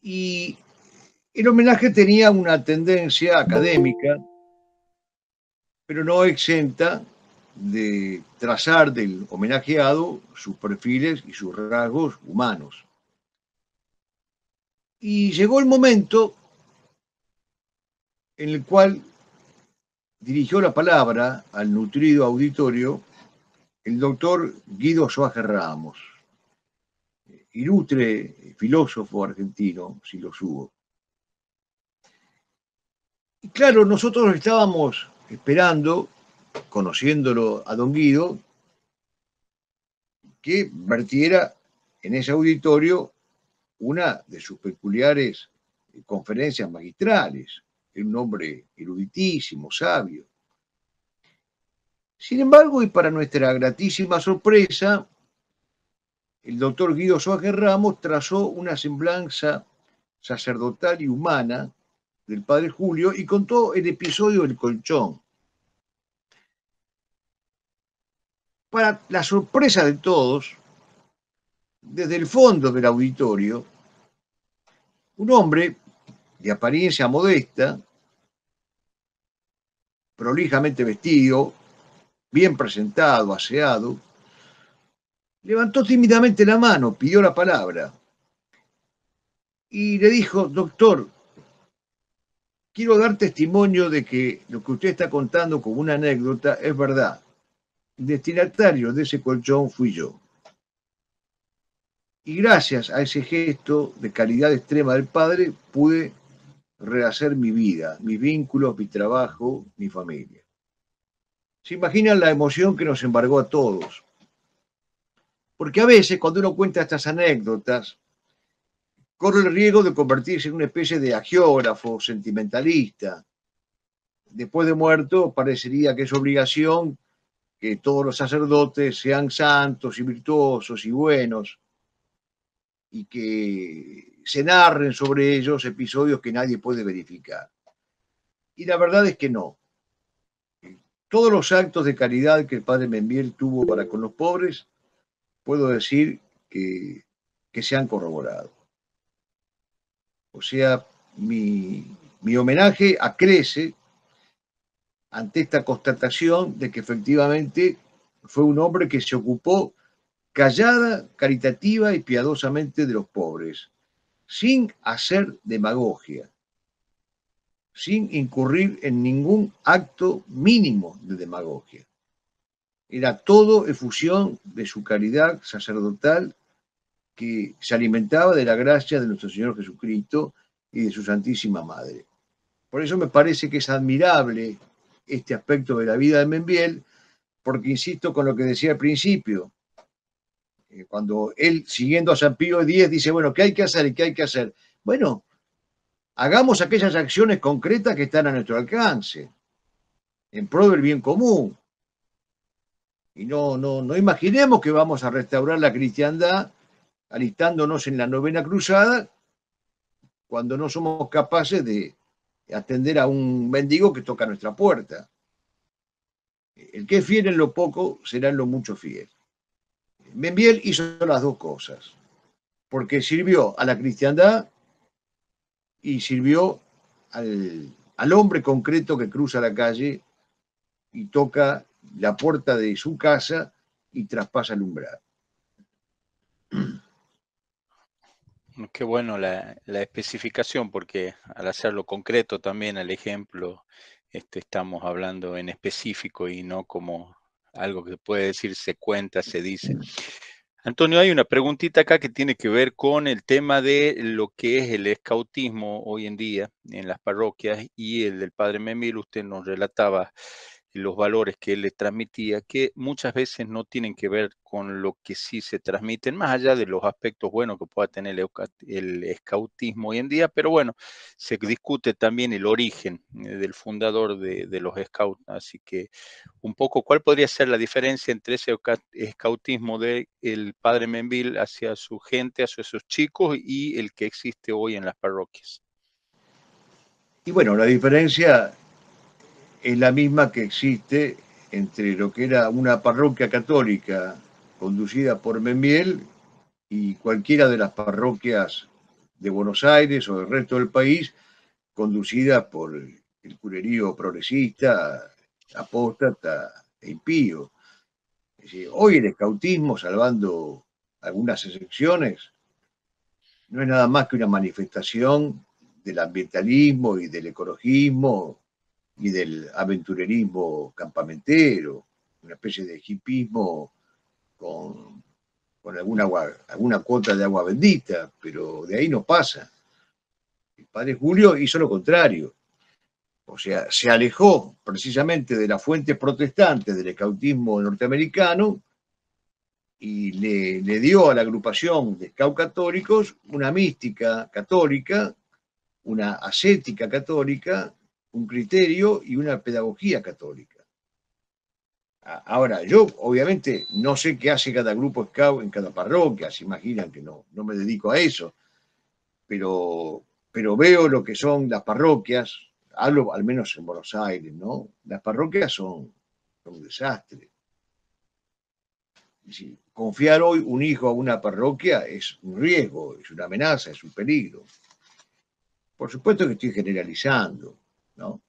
Y el homenaje tenía una tendencia académica, pero no exenta de trazar del homenajeado sus perfiles y sus rasgos humanos. Y llegó el momento en el cual dirigió la palabra al nutrido auditorio el doctor Guido Soaje Ramos, ilustre filósofo argentino, si lo subo. Y claro, nosotros estábamos esperando conociéndolo a don Guido, que vertiera en ese auditorio una de sus peculiares conferencias magistrales. Un hombre eruditísimo, sabio. Sin embargo, y para nuestra gratísima sorpresa, el doctor Guido Suárez Ramos trazó una semblanza sacerdotal y humana del padre Julio y contó el episodio del colchón, Para la sorpresa de todos, desde el fondo del auditorio, un hombre de apariencia modesta, prolijamente vestido, bien presentado, aseado, levantó tímidamente la mano, pidió la palabra y le dijo, doctor, quiero dar testimonio de que lo que usted está contando como una anécdota es verdad destinatario de ese colchón fui yo. Y gracias a ese gesto de calidad extrema del padre pude rehacer mi vida, mis vínculos, mi trabajo, mi familia. ¿Se imaginan la emoción que nos embargó a todos? Porque a veces cuando uno cuenta estas anécdotas, corre el riesgo de convertirse en una especie de agiógrafo sentimentalista. Después de muerto, parecería que es obligación que todos los sacerdotes sean santos y virtuosos y buenos y que se narren sobre ellos episodios que nadie puede verificar. Y la verdad es que no. Todos los actos de caridad que el padre Membiel tuvo para con los pobres, puedo decir que, que se han corroborado. O sea, mi, mi homenaje acrece ante esta constatación de que efectivamente fue un hombre que se ocupó callada, caritativa y piadosamente de los pobres, sin hacer demagogia, sin incurrir en ningún acto mínimo de demagogia. Era todo efusión de su caridad sacerdotal que se alimentaba de la gracia de nuestro Señor Jesucristo y de su Santísima Madre. Por eso me parece que es admirable este aspecto de la vida de Membiel, porque insisto con lo que decía al principio, eh, cuando él, siguiendo a San Pío X, dice, bueno, ¿qué hay que hacer y qué hay que hacer? Bueno, hagamos aquellas acciones concretas que están a nuestro alcance, en pro del bien común. Y no, no, no imaginemos que vamos a restaurar la cristiandad alistándonos en la novena cruzada cuando no somos capaces de atender a un mendigo que toca nuestra puerta. El que es fiel en lo poco será en lo mucho fiel. Benviel hizo las dos cosas, porque sirvió a la cristiandad y sirvió al, al hombre concreto que cruza la calle y toca la puerta de su casa y traspasa el umbral. Qué bueno la, especificación, porque al hacerlo concreto también al ejemplo, este, estamos hablando en específico y no como algo que puede decir se cuenta, se dice. Antonio, hay una preguntita acá que tiene que ver con el tema de lo que es el escautismo hoy en día en las parroquias y el del padre Memil. Usted nos relataba los valores que él le transmitía, que muchas veces no tienen que ver con lo que sí se transmiten, más allá de los aspectos buenos que pueda tener el, escautismo hoy en día, pero bueno, se discute también el origen eh, del fundador de, los scouts, así que un poco, ¿cuál podría ser la diferencia entre ese escautismo del el padre Menville hacia su gente, hacia sus chicos y el que existe hoy en las parroquias? Y bueno, la diferencia es la misma que existe entre lo que era una parroquia católica conducida por Membiel y cualquiera de las parroquias de Buenos Aires o del resto del país conducida por el curerío progresista, apóstata e impío. hoy el escautismo, salvando algunas excepciones, no es nada más que una manifestación del ambientalismo y del ecologismo y del aventurerismo campamentero, una especie de hipismo con, alguna, alguna cuota de agua bendita, pero de ahí no pasa. El padre Julio hizo lo contrario. O sea, se alejó precisamente de las fuentes protestantes del escautismo norteamericano y le, le, dio a la agrupación de scout católicos una mística católica, una ascética católica un criterio y una pedagogía católica. Ahora, yo obviamente no sé qué hace cada grupo scout en cada parroquia, se imaginan que no, no me dedico a eso, pero, pero veo lo que son las parroquias, hablo al menos en Buenos Aires, ¿no? Las parroquias son, un desastre. confiar hoy un hijo a una parroquia es un riesgo, es una amenaza, es un peligro. Por supuesto que estoy generalizando, ¿no?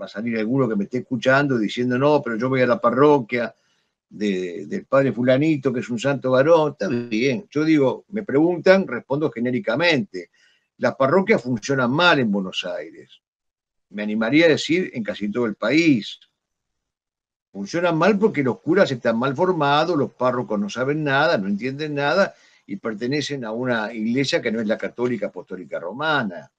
Va a salir alguno que me esté escuchando diciendo, no, pero yo voy a la parroquia del padre fulanito, que es un santo varón, está bien. Yo digo, me preguntan, respondo genéricamente. Las parroquias funcionan mal en Buenos Aires. Me animaría a decir en casi todo el país. Funcionan mal porque los curas están mal formados, los párrocos no saben nada, no entienden nada y pertenecen a una iglesia que no es la católica apostólica romana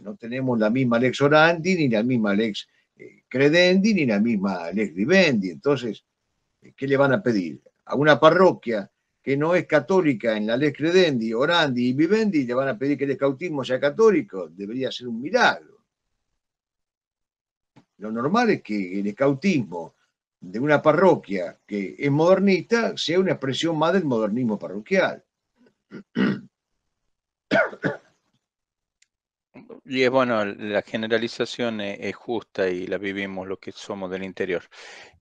no tenemos la misma lex orandi, ni la misma lex eh, credendi, ni la misma lex vivendi. Entonces, eh, ¿qué le van a pedir? A una parroquia que no es católica en la lex credendi, orandi y vivendi, le van a pedir que el escautismo sea católico. Debería ser un milagro. Lo normal es que el escautismo de una parroquia que es modernista sea una expresión más del modernismo parroquial. Y es bueno, la generalización es, justa y la vivimos lo que somos del interior.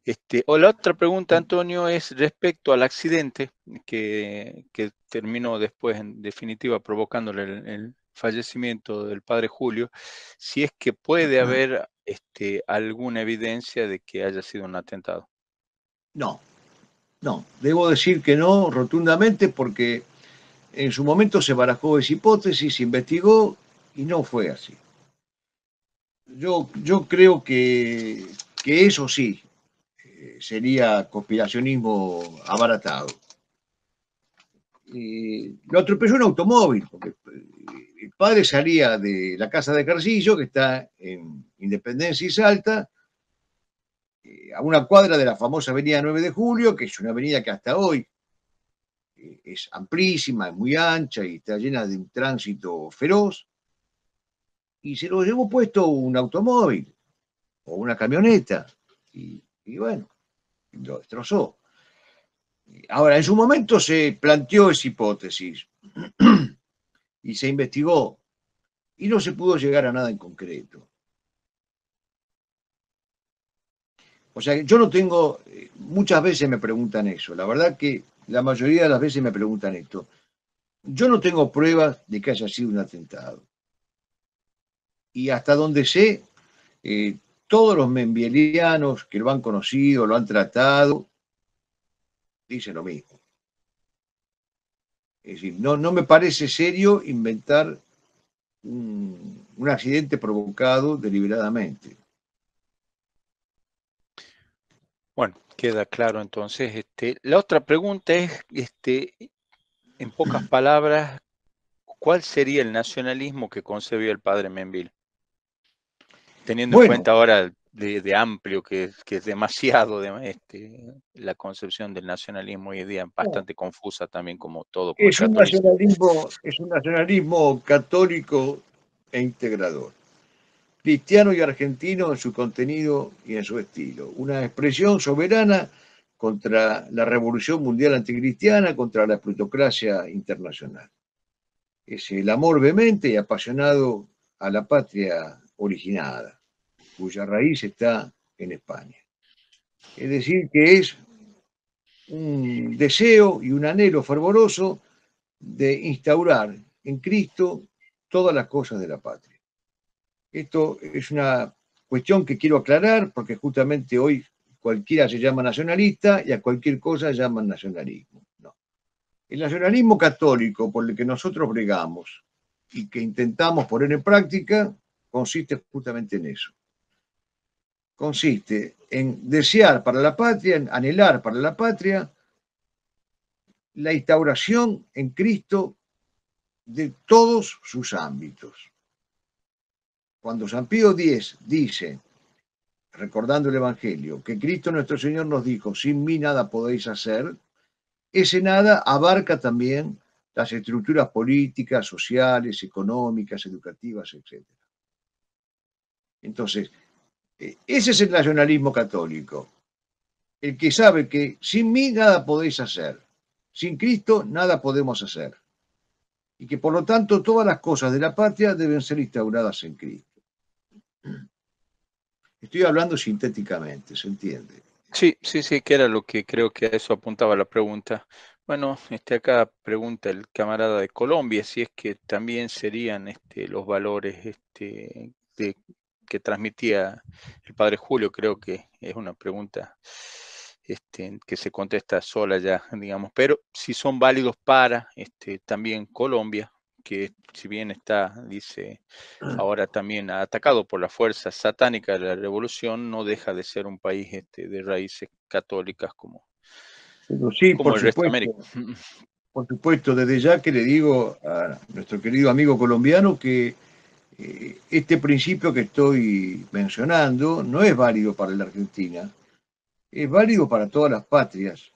Este, o la otra pregunta, Antonio, es respecto al accidente que, terminó después, en definitiva, provocándole el, fallecimiento del padre Julio, si es que puede haber este, alguna evidencia de que haya sido un atentado. No, no, debo decir que no rotundamente porque en su momento se barajó esa hipótesis, se investigó y no fue así. Yo, yo creo que, eso sí eh, sería conspiracionismo abaratado. lo atropelló un automóvil, porque eh, el padre salía de la casa de Carcillo, que está en Independencia y Salta, eh, a una cuadra de la famosa avenida 9 de Julio, que es una avenida que hasta hoy es amplísima, es muy ancha y está llena de un tránsito feroz y se lo llevó puesto un automóvil o una camioneta y, bueno, lo destrozó. Ahora, en su momento se planteó esa hipótesis y se investigó y no se pudo llegar a nada en concreto. O sea, yo no tengo, muchas veces me preguntan eso, la verdad que la mayoría de las veces me preguntan esto. Yo no tengo pruebas de que haya sido un atentado y hasta donde sé, eh, todos los membielianos que lo han conocido, lo han tratado, dicen lo mismo. Es decir, no, no me parece serio inventar un, accidente provocado deliberadamente. Bueno, queda claro entonces. Este, la otra pregunta es, este, en pocas palabras, ¿cuál sería el nacionalismo que concebió el padre Menville? Teniendo en cuenta ahora de, amplio, que, que, es demasiado de, este, la concepción del nacionalismo hoy en día, bastante confusa también como todo. es, un nacionalismo, es un nacionalismo católico e integrador, cristiano y argentino en su contenido y en su estilo, una expresión soberana contra la revolución mundial anticristiana, contra la plutocracia internacional. Es el amor vehemente y apasionado a la patria originada, cuya raíz está en España. Es decir, que es un deseo y un anhelo fervoroso de instaurar en Cristo todas las cosas de la patria. Esto es una cuestión que quiero aclarar porque justamente hoy cualquiera se llama nacionalista y a cualquier cosa llaman nacionalismo. El nacionalismo católico por el que nosotros bregamos y que intentamos poner en práctica consiste justamente en eso. Consiste en desear para la patria, en anhelar para la patria la instauración en Cristo de todos sus ámbitos. Cuando San Pío X dice recordando el Evangelio, que Cristo nuestro Señor nos dijo, sin mí nada podéis hacer, ese nada abarca también las estructuras políticas, sociales, económicas, educativas, etc. Entonces, ese es el nacionalismo católico, el que sabe que sin mí nada podéis hacer, sin Cristo nada podemos hacer, y que por lo tanto todas las cosas de la patria deben ser instauradas en Cristo. Estoy hablando sintéticamente, ¿se entiende? Sí, sí, sí, que era lo que creo que a eso apuntaba la pregunta. Bueno, este acá pregunta el camarada de Colombia si es que también serían este, los valores este, que transmitía el padre Julio. Creo que es una pregunta este, que se contesta sola ya, digamos, pero si son válidos para este, también Colombia, que si bien está, dice, ah. ahora también atacado por la fuerza satánica de la revolución, no deja de ser un país este, de raíces católicas como, sí, por el resto de América. Por supuesto, desde ya que le digo a nuestro querido amigo colombiano que este principio que estoy mencionando no es válido para la Argentina, es válido para todas las patrias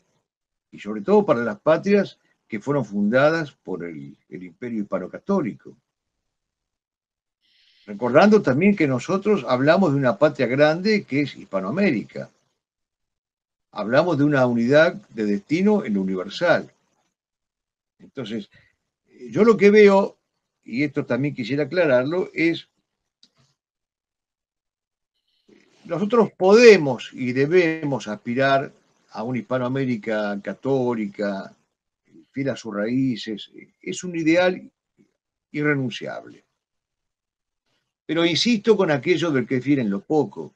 y sobre todo para las patrias que fueron fundadas por el, imperio hispano-católico. Recordando también que nosotros hablamos de una patria grande que es Hispanoamérica. Hablamos de una unidad de destino en lo universal. Entonces, yo lo que veo, y esto también quisiera aclararlo, es nosotros podemos y debemos aspirar a una Hispanoamérica católica, fiel a sus raíces, es un ideal irrenunciable. Pero insisto con aquello del que fieren lo poco.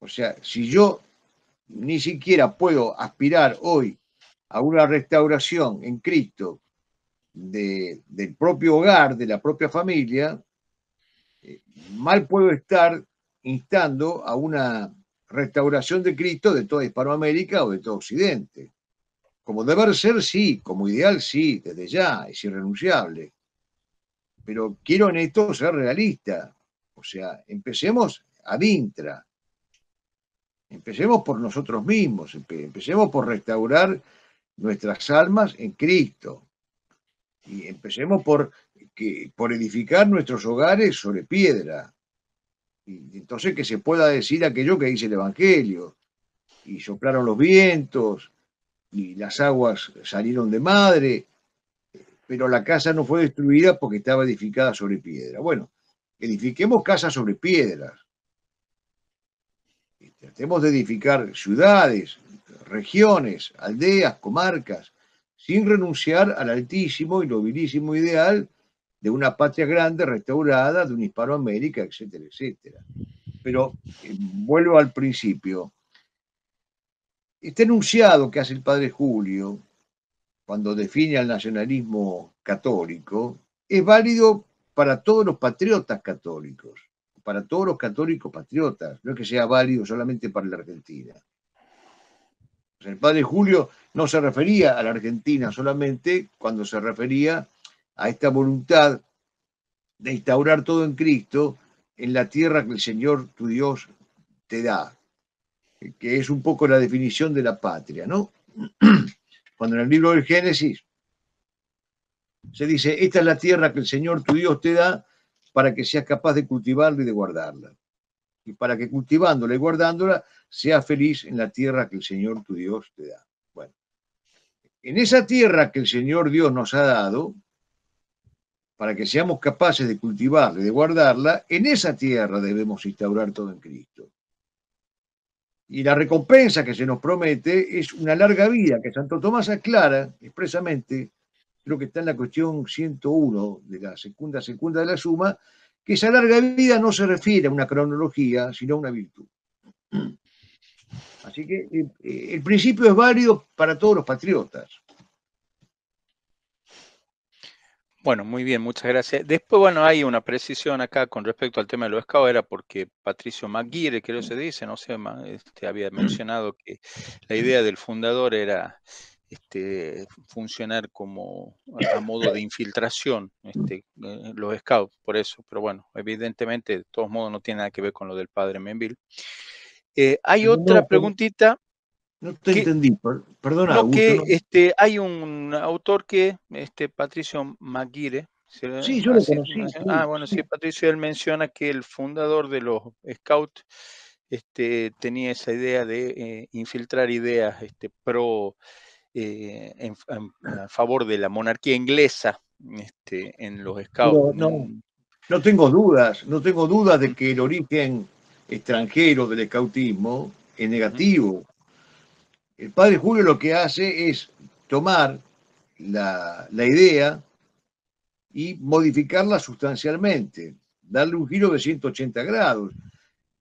O sea, si yo ni siquiera puedo aspirar hoy a una restauración en Cristo del propio hogar, de la propia familia, eh, mal puedo estar instando a una restauración de Cristo de toda Hispanoamérica o de todo Occidente. Como deber ser, sí, como ideal, sí, desde ya, es irrenunciable. Pero quiero en esto ser realista. O sea, empecemos ad intra. Empecemos por nosotros mismos, empecemos por restaurar nuestras almas en Cristo. Y empecemos por, que, por edificar nuestros hogares sobre piedra. Y entonces que se pueda decir aquello que dice el Evangelio. Y soplaron los vientos, y las aguas salieron de madre, pero la casa no fue destruida porque estaba edificada sobre piedra. Bueno, edifiquemos casas sobre piedras. Tratemos de edificar ciudades, regiones, aldeas, comarcas, sin renunciar al altísimo y nobilísimo ideal de una patria grande restaurada, de una Hispanoamérica, etcétera, etcétera. Pero eh, vuelvo al principio. Este enunciado que hace el padre Julio, cuando define al nacionalismo católico, es válido para todos los patriotas católicos, para todos los católicos patriotas, no es que sea válido solamente para la Argentina. El padre Julio no se refería a la Argentina solamente cuando se refería a esta voluntad de instaurar todo en Cristo en la tierra que el Señor tu Dios te da, que es un poco la definición de la patria, ¿no? Cuando en el libro del Génesis se dice, esta es la tierra que el Señor tu Dios te da para que seas capaz de cultivarla y de guardarla. Y para que cultivándola y guardándola seas feliz en la tierra que el Señor tu Dios te da. Bueno, en esa tierra que el Señor Dios nos ha dado, para que seamos capaces de cultivarla y de guardarla, en esa tierra debemos instaurar todo en Cristo. Y la recompensa que se nos promete es una larga vida, que Santo Tomás aclara expresamente, creo que está en la cuestión 101 de la segunda segunda de la suma, que esa larga vida no se refiere a una cronología, sino a una virtud. Así que eh, el principio es válido para todos los patriotas. Bueno, muy bien, muchas gracias. Después, bueno, hay una precisión acá con respecto al tema de los scouts, era porque Patricio Maguire, creo que se dice, no sé, este, había mencionado que la idea del fundador era este, funcionar como a modo de infiltración, este, eh, los scouts, por eso, pero bueno, evidentemente, de todos modos, no tiene nada que ver con lo del padre Menville. Eh, hay otra preguntita no te entendí, perdona. No, que este, hay un autor que, este Patricio Maguire. Sí, yo lo conocí. ah, bueno, sí, Patricio, él menciona que el fundador de los Scouts este, tenía esa idea de eh, infiltrar ideas este, pro, eh, en, a favor de la monarquía inglesa este, en los Scouts. No, no, tengo dudas, no tengo dudas de que el origen extranjero del scoutismo es negativo. El padre Julio lo que hace es tomar la, idea y modificarla sustancialmente, darle un giro de 180 grados.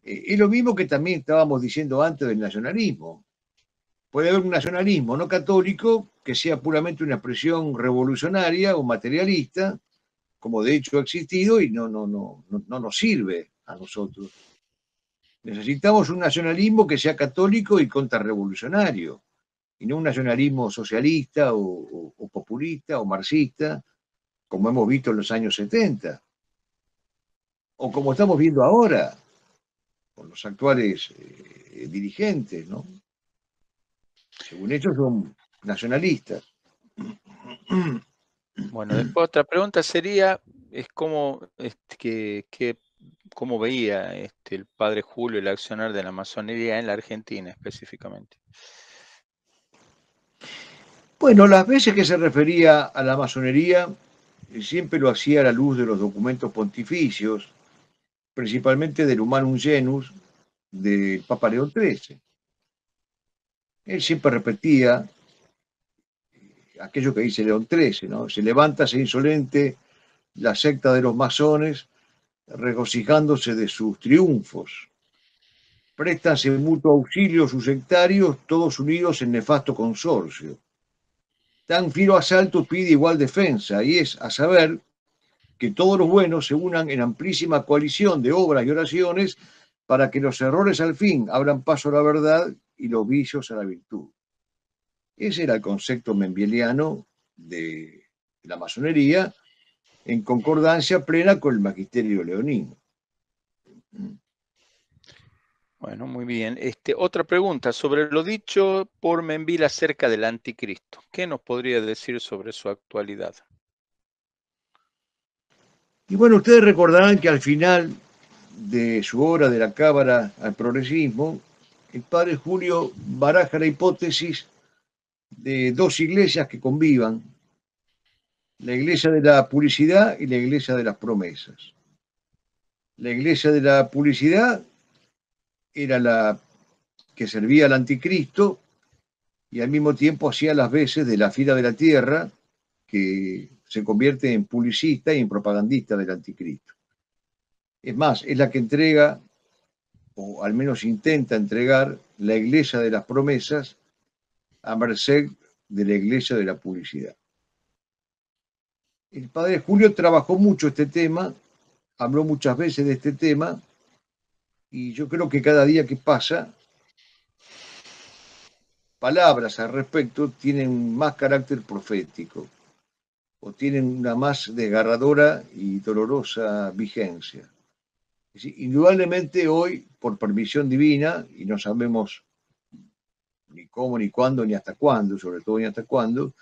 Eh, es lo mismo que también estábamos diciendo antes del nacionalismo. Puede haber un nacionalismo no católico que sea puramente una expresión revolucionaria o materialista, como de hecho ha existido y no, no, no, no, no nos sirve a nosotros. Necesitamos un nacionalismo que sea católico y contrarrevolucionario, y no un nacionalismo socialista o, populista o marxista, como hemos visto en los años 70, o como estamos viendo ahora con los actuales eh, dirigentes, ¿no? Según ellos son nacionalistas. Bueno, después otra pregunta sería, es cómo, que, que cómo veía este, el padre Julio el accionar de la masonería en la Argentina específicamente. Bueno, las veces que se refería a la masonería, eh, siempre lo hacía a la luz de los documentos pontificios, principalmente del Humanum Genus del Papa León XIII. Él siempre repetía eh, aquello que dice León XIII, ¿no? Se levanta, se insolente la secta de los masones regocijándose de sus triunfos. Préstanse mutuo auxilio sus sectarios, todos unidos en nefasto consorcio. Tan fiero asalto pide igual defensa, y es a saber que todos los buenos se unan en amplísima coalición de obras y oraciones para que los errores al fin abran paso a la verdad y los vicios a la virtud. Ese era el concepto membieliano de la masonería, en concordancia plena con el magisterio leonino. Bueno, muy bien. Este, otra pregunta sobre lo dicho por Menville acerca del anticristo. ¿Qué nos podría decir sobre su actualidad? Y bueno, ustedes recordarán que al final de su obra de la Cámara al Progresismo, el padre Julio baraja la hipótesis de dos iglesias que convivan, la iglesia de la publicidad y la iglesia de las promesas. La iglesia de la publicidad era la que servía al anticristo y al mismo tiempo hacía las veces de la fila de la tierra, que se convierte en publicista y en propagandista del anticristo. Es más, es la que entrega, o al menos intenta entregar, la iglesia de las promesas a merced de la iglesia de la publicidad. El padre Julio trabajó mucho este tema, habló muchas veces de este tema, y yo creo que cada día que pasa, palabras al respecto tienen más carácter profético o tienen una más desgarradora y dolorosa vigencia. indudablemente hoy, por permisión divina, y no sabemos ni cómo, ni cuándo, ni hasta cuándo, sobre todo ni hasta cuándo,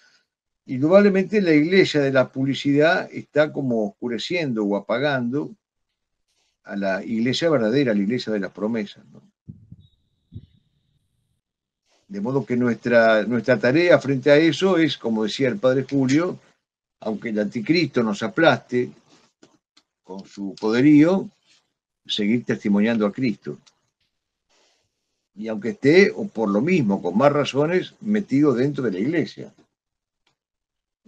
indudablemente la iglesia de la publicidad está como oscureciendo o apagando a la iglesia verdadera, a la iglesia de las promesas. De modo que nuestra, nuestra tarea frente a eso es, como decía el padre Julio, aunque el anticristo nos aplaste con su poderío, seguir testimoniando a Cristo. Y aunque esté, o por lo mismo, con más razones, metido dentro de la iglesia.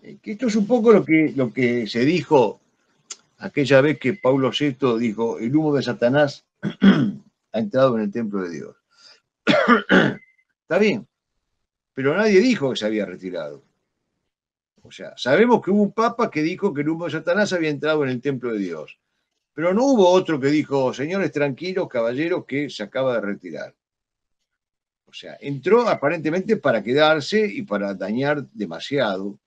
Eh, esto es un poco lo que, lo que se dijo aquella vez que Pablo VI dijo, el humo de Satanás ha entrado en el templo de Dios. Está bien, pero nadie dijo que se había retirado. O sea, sabemos que hubo un papa que dijo que el humo de Satanás había entrado en el templo de Dios. Pero no hubo otro que dijo, señores tranquilos, caballeros, que se acaba de retirar. O sea, entró aparentemente para quedarse y para dañar demasiado,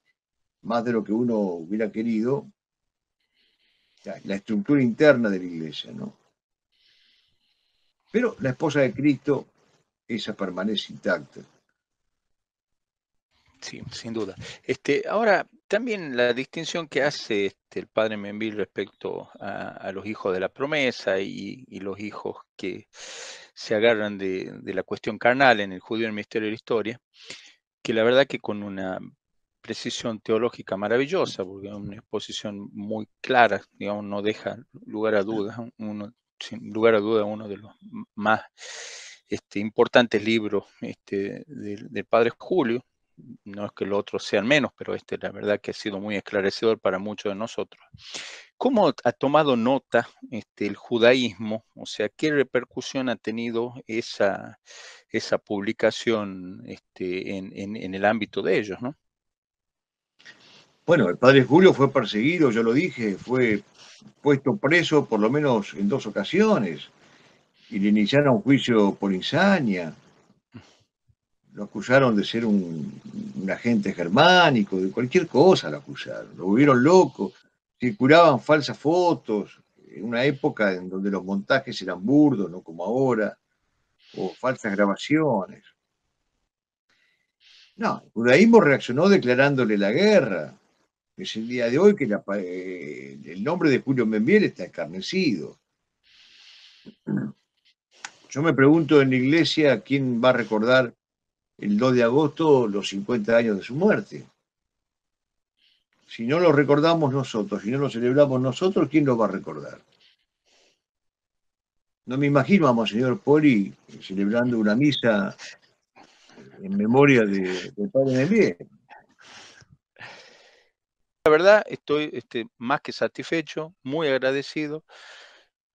más de lo que uno hubiera querido, la estructura interna de la iglesia, ¿no? Pero la esposa de Cristo, esa permanece intacta. Sí, sin duda. Este, ahora, también la distinción que hace este, el padre Menville respecto a, los hijos de la promesa y, los hijos que se agarran de, la cuestión carnal en el judío en el misterio de la historia, que la verdad que con una precisión teológica maravillosa, porque es una exposición muy clara, digamos, no deja lugar a dudas, uno, sin lugar a dudas, uno de los más este, importantes libros este, del, del padre Julio, no es que los otros sean menos, pero este la verdad que ha sido muy esclarecedor para muchos de nosotros. ¿Cómo ha tomado nota este, el judaísmo? O sea, ¿qué repercusión ha tenido esa, esa publicación este, en, el ámbito de ellos? ¿no? Bueno, el padre Julio fue perseguido, yo lo dije, fue puesto preso por lo menos en dos ocasiones y le iniciaron un juicio por insania lo acusaron de ser un, agente germánico, de cualquier cosa lo acusaron, lo volvieron loco, circulaban falsas fotos, en una época en donde los montajes eran burdos, no como ahora, o falsas grabaciones. No, el judaísmo reaccionó declarándole la guerra. Es el día de hoy que eh, el nombre de Julio Membiel está escarnecido. Yo me pregunto en la iglesia quién va a recordar el 2 de agosto los 50 años de su muerte. Si no lo recordamos nosotros, si no lo celebramos nosotros, ¿quién lo va a recordar? No me imagino a Monseñor Poli celebrando una misa en memoria de, Padre bien. La verdad, estoy este, más que satisfecho, muy agradecido.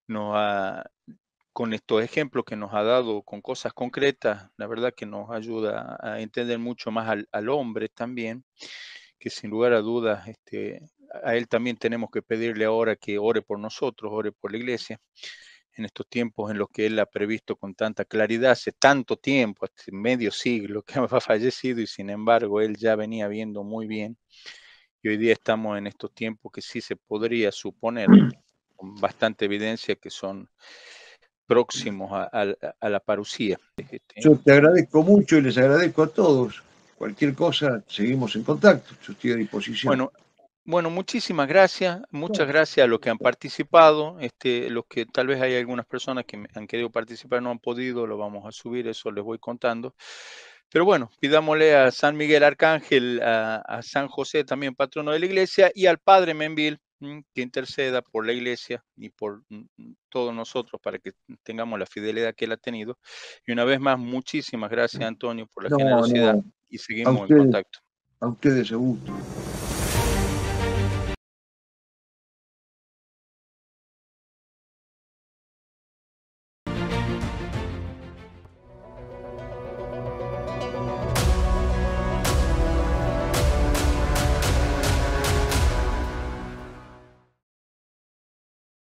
Nos ha, con estos ejemplos que nos ha dado con cosas concretas, la verdad que nos ayuda a entender mucho más al, hombre también, que sin lugar a dudas, este, a él también tenemos que pedirle ahora que ore por nosotros, ore por la iglesia, en estos tiempos en los que él ha previsto con tanta claridad, hace tanto tiempo, hace medio siglo que ha fallecido y sin embargo él ya venía viendo muy bien. Y hoy día estamos en estos tiempos que sí se podría suponer con bastante evidencia que son próximos a, la parucía. Este, Yo te agradezco mucho y les agradezco a todos. Cualquier cosa, seguimos en contacto. Yo estoy a disposición. Bueno, bueno, muchísimas gracias, muchas gracias a los que han participado, este, los que tal vez hay algunas personas que han querido participar no han podido, lo vamos a subir, eso les voy contando. Pero bueno, pidámosle a San Miguel Arcángel, a, a San José, también patrono de la iglesia, y al Padre Menville, que interceda por la iglesia y por todos nosotros para que tengamos la fidelidad que él ha tenido. Y una vez más, muchísimas gracias, Antonio, por la generosidad y seguimos en contacto. A ustedes, gusto.